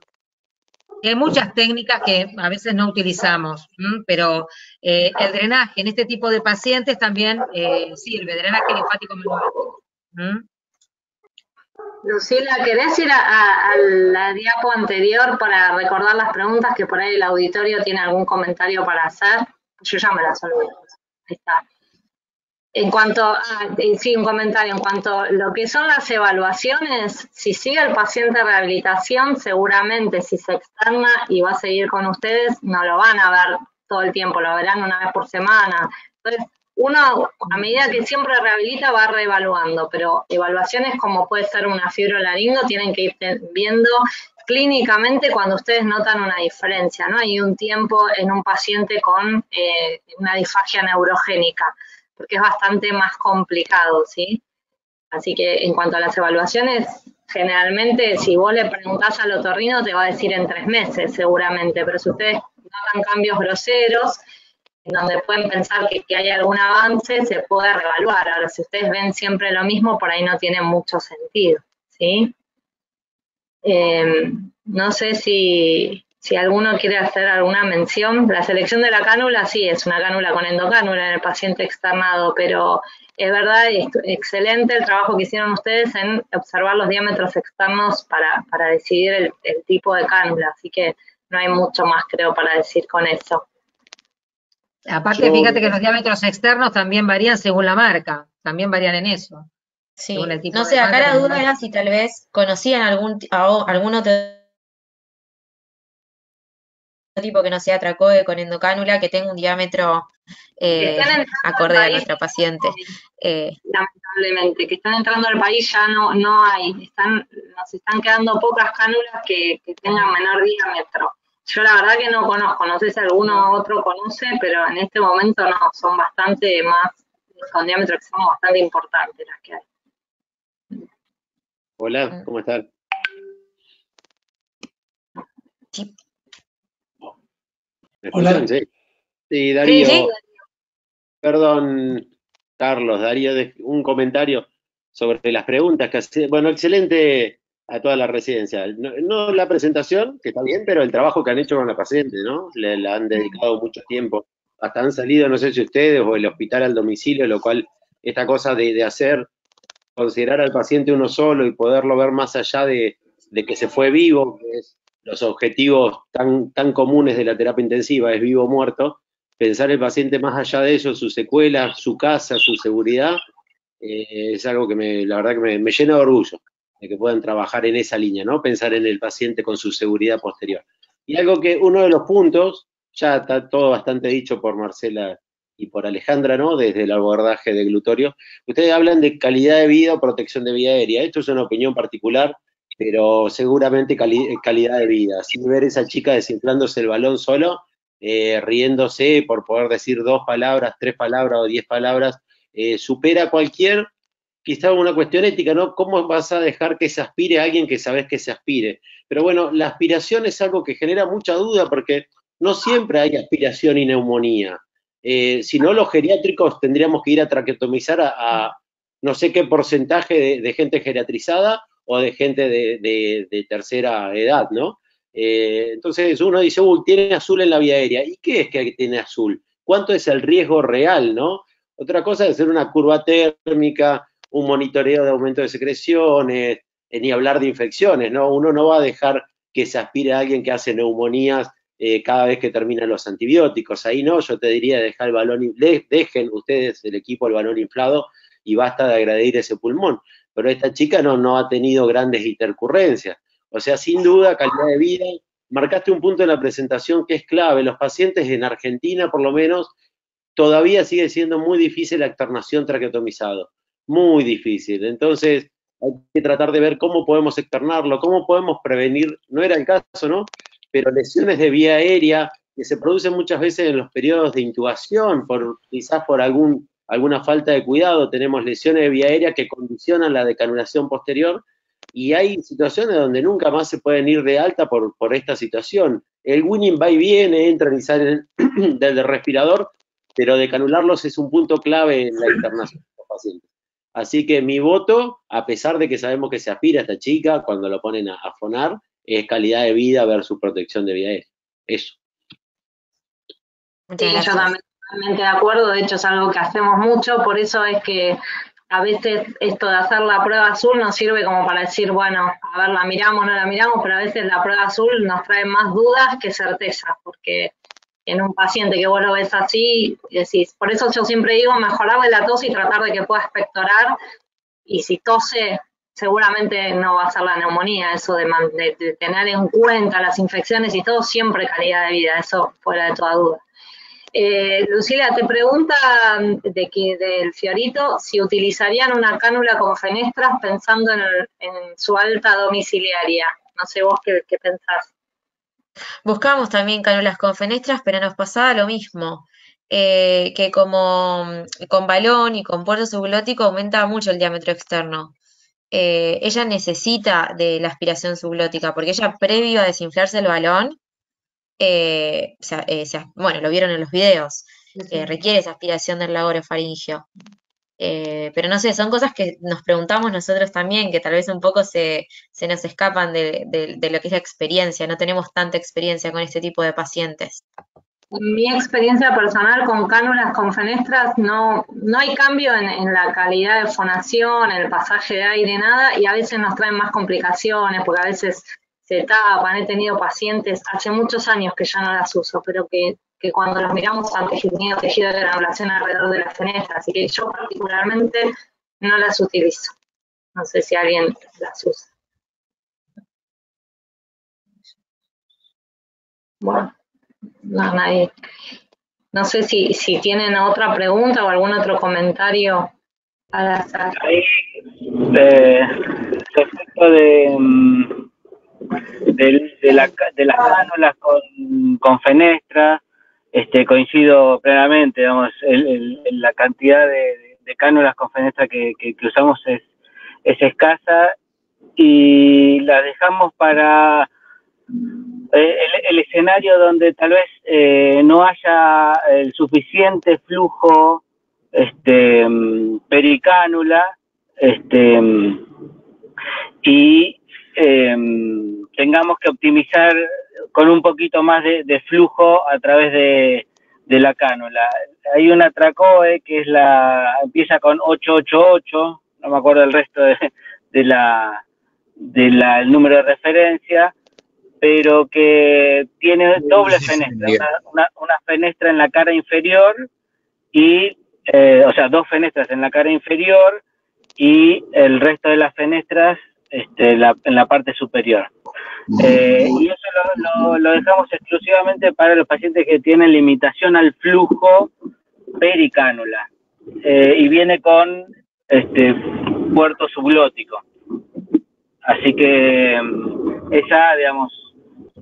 Hay muchas técnicas que a veces no utilizamos, pero eh, el drenaje en este tipo de pacientes también eh, sirve, drenaje linfático manual. Lucila, ¿querés ir a, a, la diapo anterior para recordar las preguntas que por ahí el auditorio tiene algún comentario para hacer? Yo ya me las olvidé. Ahí está. En cuanto a, sí, un comentario, en cuanto a lo que son las evaluaciones, si sigue el paciente rehabilitación, seguramente si se externa y va a seguir con ustedes, no lo van a ver todo el tiempo, lo verán una vez por semana. Entonces, uno, a medida que siempre rehabilita, va reevaluando, pero evaluaciones como puede ser una fibrolaringo tienen que ir viendo clínicamente cuando ustedes notan una diferencia, ¿no? Hay un tiempo en un paciente con eh, una disfagia neurogénica porque es bastante más complicado, ¿sí? Así que en cuanto a las evaluaciones, generalmente si vos le preguntás al otorrino te va a decir en tres meses seguramente, pero si ustedes notan cambios groseros, en donde pueden pensar que, hay algún avance, se puede reevaluar. Ahora, si ustedes ven siempre lo mismo, por ahí no tiene mucho sentido, ¿sí? Eh, no sé si, si alguno quiere hacer alguna mención, la selección de la cánula sí es una cánula con endocánula en el paciente externado, pero es verdad, es excelente el trabajo que hicieron ustedes en observar los diámetros externos para, para decidir el, el, tipo de cánula, así que no hay mucho más, creo, para decir con eso. Aparte, fíjate que los diámetros externos también varían según la marca, también varían en eso. Sí, no sé, acá la duda era si tal vez conocían algún, algún otro tipo que no sea tracoe con endocánula que tenga un diámetro eh, acorde a nuestra paciente. Eh, Lamentablemente, que están entrando al país ya no, no hay, están, nos están quedando pocas cánulas que, que tengan menor diámetro. Yo la verdad que no conozco, no sé si alguno otro conoce, pero en este momento no, son bastante más, con diámetro que son bastante importantes las que hay. Hola, mm. ¿cómo están? Sí. Hola. Sí, Darío. Perdón, Carlos, Darío, un comentario sobre las preguntas que hace. Bueno, excelente a toda la residencia. No, la presentación, que está bien, pero el trabajo que han hecho con la paciente, ¿no? Le, han dedicado mucho tiempo. Hasta han salido, no sé si ustedes o el hospital al domicilio, lo cual esta cosa de, hacer, considerar al paciente uno solo y poderlo ver más allá de, que se fue vivo, que es los objetivos tan, tan comunes de la terapia intensiva, es vivo o muerto, pensar el paciente más allá de eso, su secuela, su casa, su seguridad, eh, es algo que me, la verdad que me, me llena de orgullo de que puedan trabajar en esa línea, ¿no? Pensar en el paciente con su seguridad posterior. Y algo que uno de los puntos, ya está todo bastante dicho por Marcela y por Alejandra, ¿no? Desde el abordaje de glutorio. Ustedes hablan de calidad de vida o protección de vía aérea. Esto es una opinión particular, pero seguramente calidad de vida. Sin ver esa chica desinflándose el balón solo, eh, riéndose por poder decir dos palabras, tres palabras o diez palabras, eh, supera cualquier quizá una cuestión ética, ¿no? ¿Cómo vas a dejar que se aspire a alguien que sabes que se aspire? Pero bueno, la aspiración es algo que genera mucha duda porque no siempre hay aspiración y neumonía. Eh, si no, los geriátricos tendríamos que ir a traquetomizar a, no sé qué porcentaje de, gente geriatrizada o de gente de, tercera edad, ¿no? Eh, entonces uno dice, uy, tiene azul en la vía aérea. ¿Y qué es que tiene azul? ¿Cuánto es el riesgo real, no? Otra cosa es hacer una curva térmica, un monitoreo de aumento de secreciones, eh, ni hablar de infecciones, ¿no? Uno no va a dejar que se aspire a alguien que hace neumonías eh, cada vez que terminan los antibióticos. Ahí no, yo te diría dejar el balón, dejen ustedes el equipo el balón inflado y basta de agredir ese pulmón. Pero esta chica no, no ha tenido grandes intercurrencias. O sea, sin duda, calidad de vida. Marcaste un punto en la presentación que es clave. Los pacientes en Argentina, por lo menos, todavía sigue siendo muy difícil la externación traqueotomizado muy difícil. Entonces, hay que tratar de ver cómo podemos externarlo, cómo podemos prevenir, no era el caso, ¿no? Pero lesiones de vía aérea que se producen muchas veces en los periodos de intubación, por, quizás por algún, alguna falta de cuidado, tenemos lesiones de vía aérea que condicionan la decanulación posterior y hay situaciones donde nunca más se pueden ir de alta por, por esta situación. El winning va y viene, entra y sale del respirador, pero decanularlos es un punto clave en la internación de los pacientes. Así que mi voto, a pesar de que sabemos que se aspira a esta chica cuando lo ponen a, fonar, es calidad de vida versus protección de vida Eso. Sí, yo también totalmente de acuerdo, de hecho es algo que hacemos mucho, por eso es que a veces esto de hacer la prueba azul nos sirve como para decir, bueno, a ver, la miramos, no la miramos, pero a veces la prueba azul nos trae más dudas que certezas, porque en un paciente que vos lo ves así, decís, por eso yo siempre digo mejorarle la tos y tratar de que pueda expectorar, y si tose, seguramente no va a ser la neumonía, eso de, tener en cuenta las infecciones y todo, siempre calidad de vida, eso fuera de toda duda. Eh, Lucila, te pregunta de que del Fiorito si utilizarían una cánula con fenestras pensando en, su alta domiciliaria. No sé vos qué, qué pensás. Buscamos también cánulas con fenestras, pero nos pasaba lo mismo, eh, que como mm, con balón y con puerto subglótico aumenta mucho el diámetro externo. Eh, ella necesita de la aspiración subglótica, porque ella previo a desinflarse el balón, eh, bueno, lo vieron en los videos, requiere esa aspiración del lago faringio. Eh, pero no sé, son cosas que nos preguntamos nosotros también, que tal vez un poco se, nos escapan de, lo que es la experiencia, no tenemos tanta experiencia con este tipo de pacientes. En mi experiencia personal con cánulas con fenestras no, no hay cambio en, la calidad de fonación, el pasaje de aire, nada, y a veces nos traen más complicaciones, porque a veces se tapan, he tenido pacientes, hace muchos años que ya no las uso, pero que, cuando las miramos han tenido tejido de granulación alrededor de las fenestras, así que yo particularmente no las utilizo. No sé si alguien las usa. Bueno, no, nadie. No sé si, si tienen otra pregunta o algún otro comentario para hacer. Eh, respecto de, mm, de, de, la, de las cánulas con, con fenestra, este, coincido plenamente, digamos, la cantidad de, cánulas con fenestra que, usamos es, es escasa y las dejamos para eh, el, escenario donde tal vez eh, no haya el suficiente flujo este, mm, pericánula este, mm, y em, tengamos que optimizar con un poquito más de, flujo a través de, la cánula. Hay una tracoe que es la empieza con 888, no me acuerdo el resto de, la del número de referencia, pero que tiene doble fenestra, una, una, fenestra en la cara inferior y, eh, o sea, dos fenestras en la cara inferior y el resto de las fenestras este, en la parte superior. Eh, y eso lo, lo, dejamos exclusivamente para los pacientes que tienen limitación al flujo pericánula eh, y viene con este puerto subglótico. Así que mm, esa, digamos,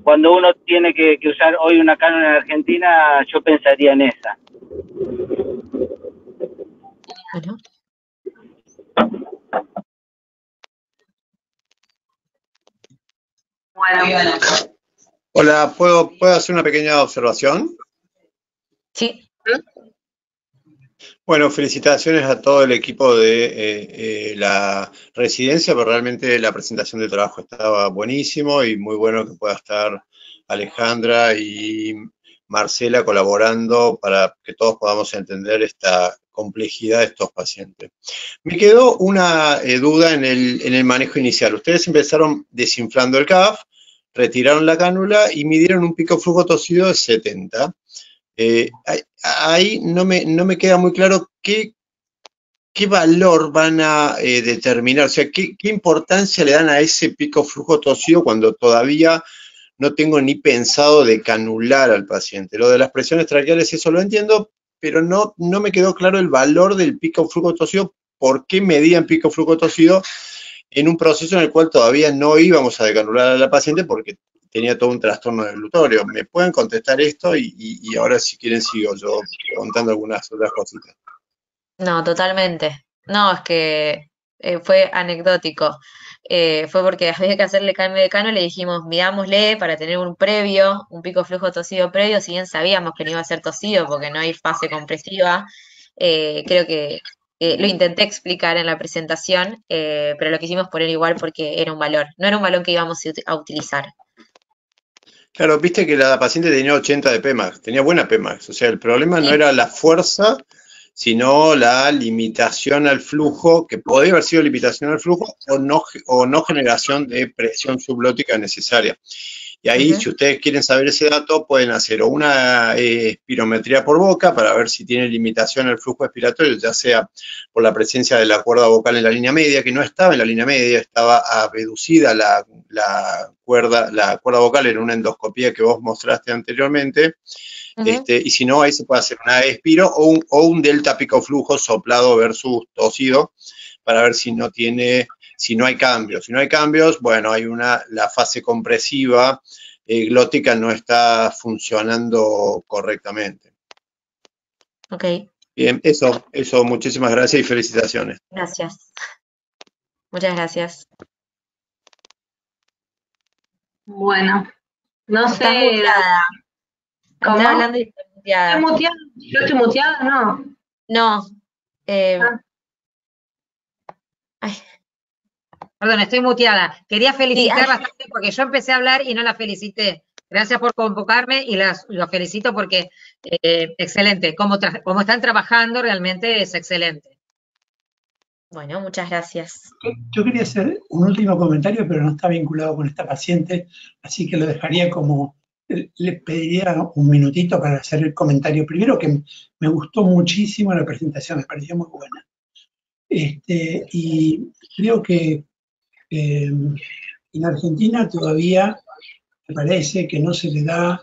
cuando uno tiene que, usar hoy una Canon en Argentina, yo pensaría en esa. Bueno. Hola, ¿puedo, ¿puedo hacer una pequeña observación? Sí. Bueno, felicitaciones a todo el equipo de eh, eh, la residencia, pero realmente la presentación de trabajo estaba buenísimo y muy bueno que pueda estar Alejandra y Marcela colaborando para que todos podamos entender esta complejidad de estos pacientes. Me quedó una eh, duda en el, en el manejo inicial. Ustedes empezaron desinflando el CAF, retiraron la cánula y midieron un pico flujo tosido de 70. Eh, ahí no me, no me queda muy claro qué, qué valor van a eh, determinar, o sea, qué, importancia le dan a ese pico flujo tosido cuando todavía no tengo ni pensado de canular al paciente. Lo de las presiones traqueales, eso lo entiendo, pero no, no me quedó claro el valor del pico flujo tosido, por qué medían pico flujo tosido en un proceso en el cual todavía no íbamos a decanular a la paciente porque tenía todo un trastorno del glutorio. ¿Me pueden contestar esto? Y, ahora si quieren sigo yo contando algunas otras cositas. No, totalmente. No, es que eh, fue anecdótico. Eh, fue porque había que hacerle cambio de cano, le dijimos, mirámosle para tener un previo, un pico flujo tosido previo, si bien sabíamos que no iba a ser tosido porque no hay fase compresiva, eh, creo que lo intenté explicar en la presentación, pero lo quisimos poner igual porque era un valor, no era un valor que íbamos a utilizar. Claro, viste que la paciente tenía 80 de Pmax, tenía buena Pmax, o sea, el problema no era la fuerza, sino la limitación al flujo, que podría haber sido limitación al flujo o no, o no generación de presión sublótica necesaria. Y ahí, si ustedes quieren saber ese dato, pueden hacer una eh, espirometría por boca para ver si tiene limitación al flujo expiratorio, ya sea por la presencia de la cuerda vocal en la línea media, que no estaba en la línea media, estaba abducida la, cuerda, la cuerda vocal en una endoscopía que vos mostraste anteriormente. este, y si no, ahí se puede hacer una espiro o un, o un delta pico flujo soplado versus tosido para ver si no tiene si no hay cambios. Si no hay cambios, bueno, hay una, la fase compresiva eh, glótica no está funcionando correctamente. Ok. Bien, eso, eso, muchísimas gracias y felicitaciones. Gracias. Muchas gracias. Bueno, no sé. Muteada. ¿Cómo? hablando y estoy muteada. ¿Estoy muteada? ¿Yo estoy muteada? No. No. Eh, ah. Ay, Perdón, estoy muteada. Quería felicitarla porque yo empecé a hablar y no la felicité. Gracias por convocarme y las, los felicito porque eh, excelente. Como, como están trabajando realmente es excelente. Bueno, muchas gracias. Yo quería hacer un último comentario, pero no está vinculado con esta paciente, así que lo dejaría como, le pediría un minutito para hacer el comentario. Primero que me gustó muchísimo la presentación, me pareció muy buena. Este, y creo que eh, en Argentina todavía me parece que no se le da,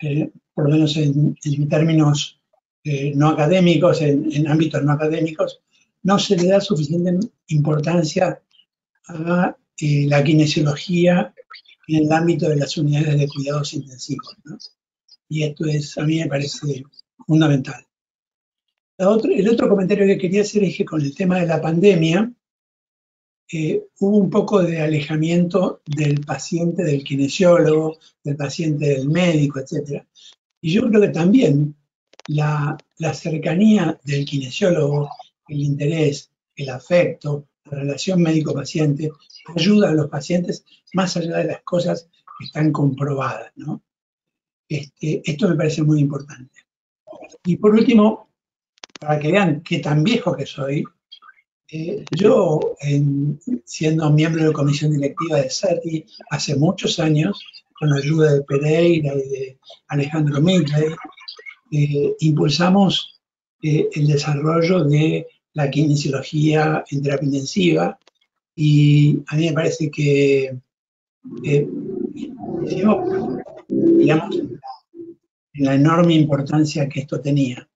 eh, por lo menos en, términos eh, no académicos, en, ámbitos no académicos, no se le da suficiente importancia a eh, la kinesiología en el ámbito de las unidades de cuidados intensivos. Y esto es, a mí me parece fundamental. el otro comentario que quería hacer es que con el tema de la pandemia, eh, hubo un poco de alejamiento del paciente del kinesiólogo, del paciente del médico, etc. Y yo creo que también la, cercanía del kinesiólogo, el interés, el afecto, la relación médico-paciente, ayuda a los pacientes más allá de las cosas que están comprobadas. Este, esto me parece muy importante. Y por último, para que vean qué tan viejo que soy, eh, yo, siendo miembro de la comisión directiva de SATI hace muchos años, con la ayuda de Pereira y de Alejandro Midley, eh, impulsamos eh, el desarrollo de la kinesiología en terapia intensiva y a mí me parece que, digamos, la enorme importancia que esto tenía.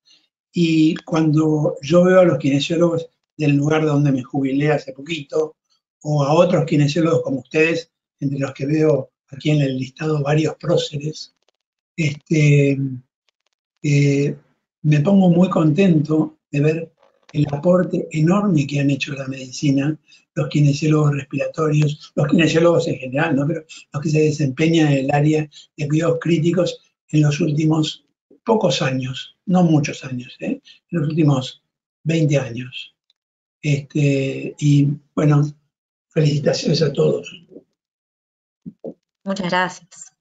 Y cuando yo veo a los kinesiólogos del lugar donde me jubilé hace poquito, o a otros kinesiólogos como ustedes, entre los que veo aquí en el listado varios próceres, este, eh, me pongo muy contento de ver el aporte enorme que han hecho la medicina, los kinesiólogos respiratorios, los kinesiólogos en general, ¿no? pero los que se desempeñan en el área de cuidados críticos en los últimos pocos años, no muchos años, ¿eh? en los últimos 20 años. Este, y bueno, felicitaciones a todos. Muchas gracias.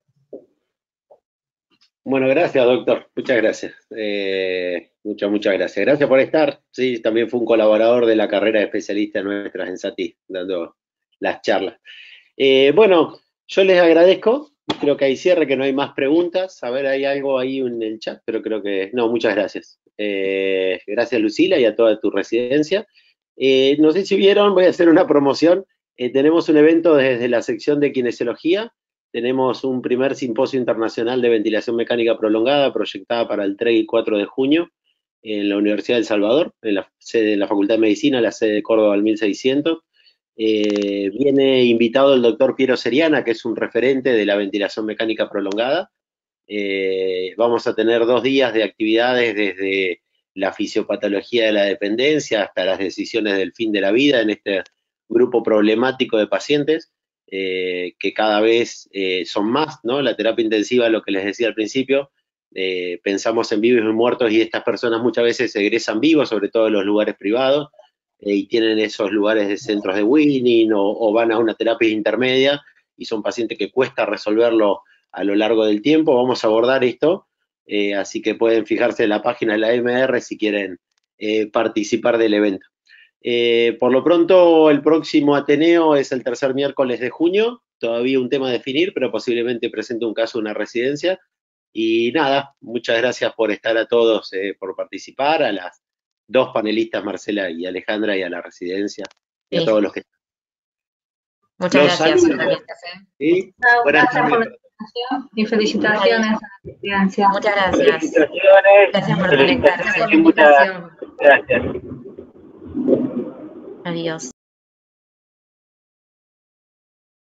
Bueno, gracias, doctor. Muchas gracias. Eh, muchas, muchas gracias. Gracias por estar. Sí, también fue un colaborador de la carrera de especialista nuestra en SATI, dando las charlas. Eh, bueno, yo les agradezco. Creo que hay cierre, que no hay más preguntas. A ver, hay algo ahí en el chat, pero creo que no, muchas gracias. Eh, gracias, Lucila, y a toda tu residencia. Eh, no sé si vieron, voy a hacer una promoción. Eh, tenemos un evento desde la sección de kinesiología. Tenemos un primer simposio internacional de ventilación mecánica prolongada proyectada para el 3 y 4 de junio en la Universidad del Salvador, en la sede de la Facultad de Medicina, la sede de Córdoba al 1600. Eh, viene invitado el doctor Piero Seriana, que es un referente de la ventilación mecánica prolongada. vamos a tener dos días de actividades desde la fisiopatología de la dependencia hasta las decisiones del fin de la vida en este grupo problemático de pacientes, eh, que cada vez eh, son más, ¿no? La terapia intensiva, lo que les decía al principio, eh, pensamos en vivos y muertos y estas personas muchas veces egresan vivos, sobre todo en los lugares privados, y tienen esos lugares de centros de winning o, o, van a una terapia intermedia y son pacientes que cuesta resolverlo a lo largo del tiempo. Vamos a abordar esto eh, así que pueden fijarse en la página de la MR si quieren eh, participar del evento. Eh, por lo pronto, el próximo Ateneo es el tercer miércoles de junio, todavía un tema a definir, pero posiblemente presente un caso de una residencia. Y nada, muchas gracias por estar a todos, por participar, a las dos panelistas, Marcela y Alejandra, y a la residencia, y a todos los que están. Muchas gracias. Buenas gracias y felicitaciones a la presidencia. Muchas gracias. Felicitaciones. Gracias por conectarse. Gracias. Adiós.